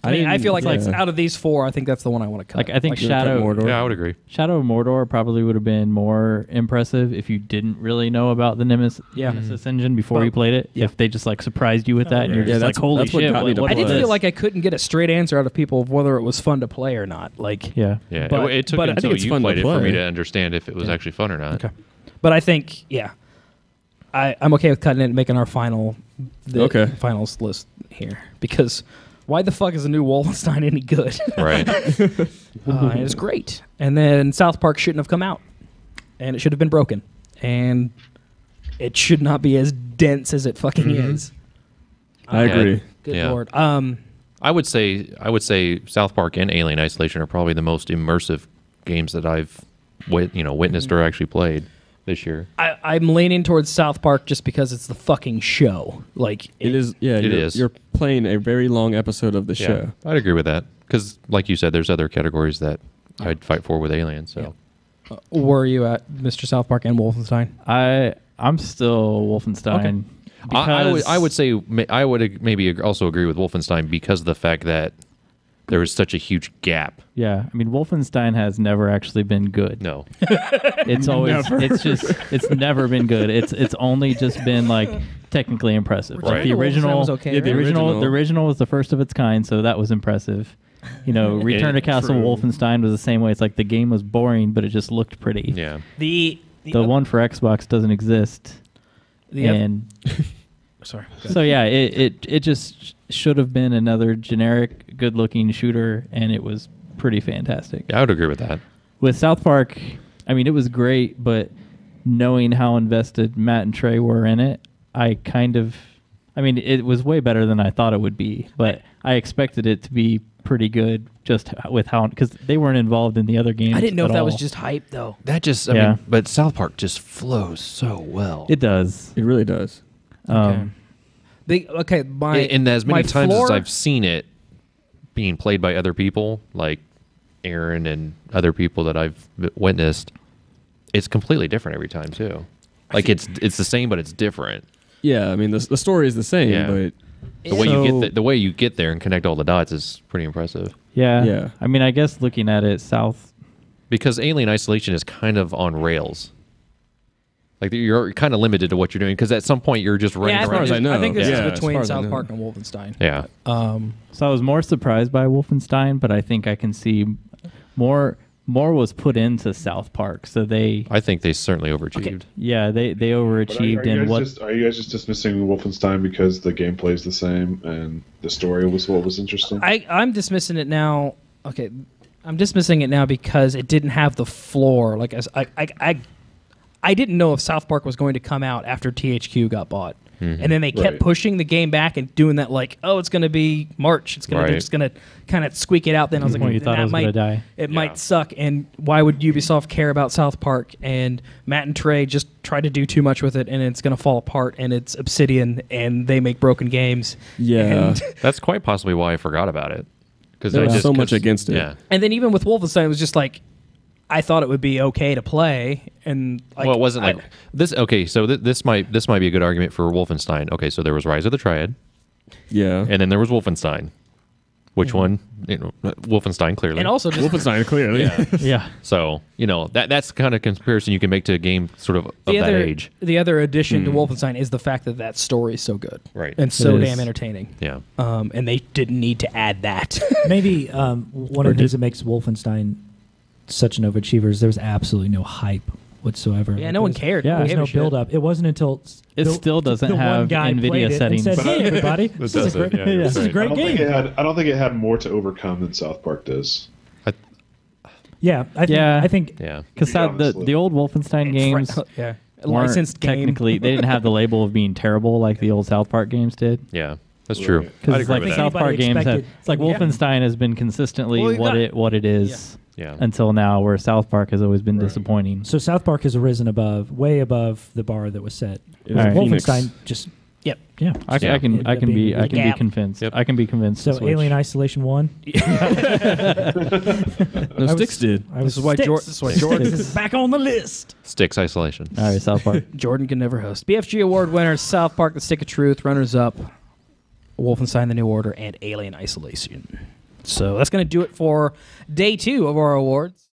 I, mean, I didn't- feel like like yeah. out of these four, I think that's the one I want to cut. Like I think You're gonna Shadow Mordor. Yeah, I would agree. Shadow of Mordor probably would have been more impressive if you didn't really know about the Nemesis, Yeah. Nemesis mm-hmm. engine before Well, you played it. yeah. If they just like surprised you with that, and you're Yeah, just like, that's- "Holy that's what shit!" got me what- to what I did play. feel like I couldn't get a straight answer out of people of whether it was fun to play or not. Like, yeah, Yeah, But- it, it took but I until think it's you fun to played it for me to understand if it was Yeah. actually fun or not. okay, but I think yeah, I I'm okay with cutting it and making our final the Okay. finals list here because why the fuck is a new Wolfenstein any good? Right. uh, and it's great, and then South Park shouldn't have come out, and it should have been broken, and it should not be as dense as it fucking Mhm. is. I Yeah. agree. Good Yeah. lord. Um, I would say I would say South Park and Alien Isolation are probably the most immersive games that I've wit, you know witnessed or actually played this year. I, I'm leaning towards South Park just because it's the fucking show. Like It is. Yeah, It you're, is. You're playing a very long episode of the show. I'd agree with that because, like you said, there's other categories that I'd fight for with Alien. So uh, Were you at Mr. South Park and Wolfenstein? I I'm still Wolfenstein. I, I would I would say I would ag- maybe also agree with Wolfenstein because of the fact that there was such a huge gap. Yeah, I mean Wolfenstein has never actually been good. No, It's always it's just it's never been good. It's it's only just been like technically impressive. Right. Like the original was okay, Yeah, the the original, original. the original was the first of its kind, so that was impressive. You know, Return to Castle true. Wolfenstein was the same way. It's like the game was boring, but it just looked pretty. yeah, The The one for Xbox doesn't exist. the oth- and sorry. so yeah, it, it it just should have been another generic, good-looking shooter, and it was pretty fantastic. yeah, I would agree with that. With South Park, I mean, it was great, but knowing how invested Matt and Trey were in it, I kind of, I mean, it was way better than I thought it would be, but I expected it to be pretty good just with how because they weren't involved in the other games. I didn't know if at that was just hype though. That just I Yeah. mean, but South Park just flows so well. It does. It really does. Um, The, okay, my and as many times floor, as I've seen it being played by other people, like Aaron and other people that I've witnessed, it's completely different every time too. Like it's it's the same, but it's different. Yeah, I mean the the story is the same, Yeah. but The way you get the, the way you get there and connect all the dots is pretty impressive. yeah. Yeah. I mean, I guess looking at it, South. Because Alien Isolation is kind of on rails. Like you're kind of limited to what you're doing because at some point you're just running Yeah, as far around. as I think, know. I think this Yeah, is between far as I South. Park and Wolfenstein. yeah, Um, So I was more surprised by Wolfenstein, but I think I can see more. More was put into South Park, so they, I think they certainly overachieved. yeah, they they But are, overachieved are you in guys what just are you guys just dismissing Wolfenstein because the gameplay is the same and the story was what was interesting? I I'm dismissing it now. Okay, I'm dismissing it now because it didn't have the floor. Like as I I I, I didn't know if South Park was going to come out after THQ got bought. And then they kept Right. pushing the game back and doing that like, oh, it's going to be March. It's going to Right. they're just going to kind of squeak it out. Then I was like, Well, you "Mm, thought it was might, gonna die." It Yeah. might suck. And why would Ubisoft care about South Park? And Matt and Trey just try to do too much with it, and it's going to fall apart. And it's Obsidian, and they make broken games. Yeah. That's quite possibly why I forgot about it. Because There was so much against it. Yeah. And then even with Wolfenstein, it was just like I thought it would be okay to play, and like, well, it wasn't I- like this. Okay, so th- this might this might be a good argument for Wolfenstein. Okay, so there was Rise of the Triad, yeah. and then there was Wolfenstein. Which one? You know, Wolfenstein clearly. and also just Wolfenstein clearly. yeah. yeah. so you know that that's the kind of comparison you can make to a game sort of of the that other age. the other addition to Hmm. Wolfenstein is the fact that that story is so good, Right. and so damn entertaining. Yeah. Um, and they didn't need to add that. Maybe um, one Or of the things that makes Wolfenstein such an overachiever is there was absolutely no hype whatsoever. yeah, Like, no one was- cared. Yeah. No There was no a build up. It wasn't until It the- still doesn't the one have guy NVIDIA played it and settings. said, "Hey, everybody, this is a great, Yeah, you're this is a right. I great don't think game." it had. I don't think it had more to overcome than South Park does. Yeah, I think, Yeah. I think Yeah. Because be the the old Wolfenstein games yeah, weren't licensed game. technically they didn't have the label of being terrible like the old South Park games did. Yeah. That's true. Because agree like with that. South Park games have, it's like Yeah. Wolfenstein has been consistently Well, what got- it what it is Yeah. until now, where South Park has always been Right. disappointing. so. South Park has risen above, way above the bar that was set. It was All right. Phoenix. Wolfenstein just Yep. yeah. I, Yeah. I can Ended I can be a I big can be convinced. Yep. I can be convinced. So. Alien Isolation One. No, Sticks did. I was This is why Sticks. Jor- this is why Jordan is back on the list. Sticks isolation. All right, South Park. Jordan can never host. BFG Award winners: South Park: The Stick of Truth. Runners up: Wolfenstein: The New Order and Alien Isolation. So that's going to do it for day two of our awards.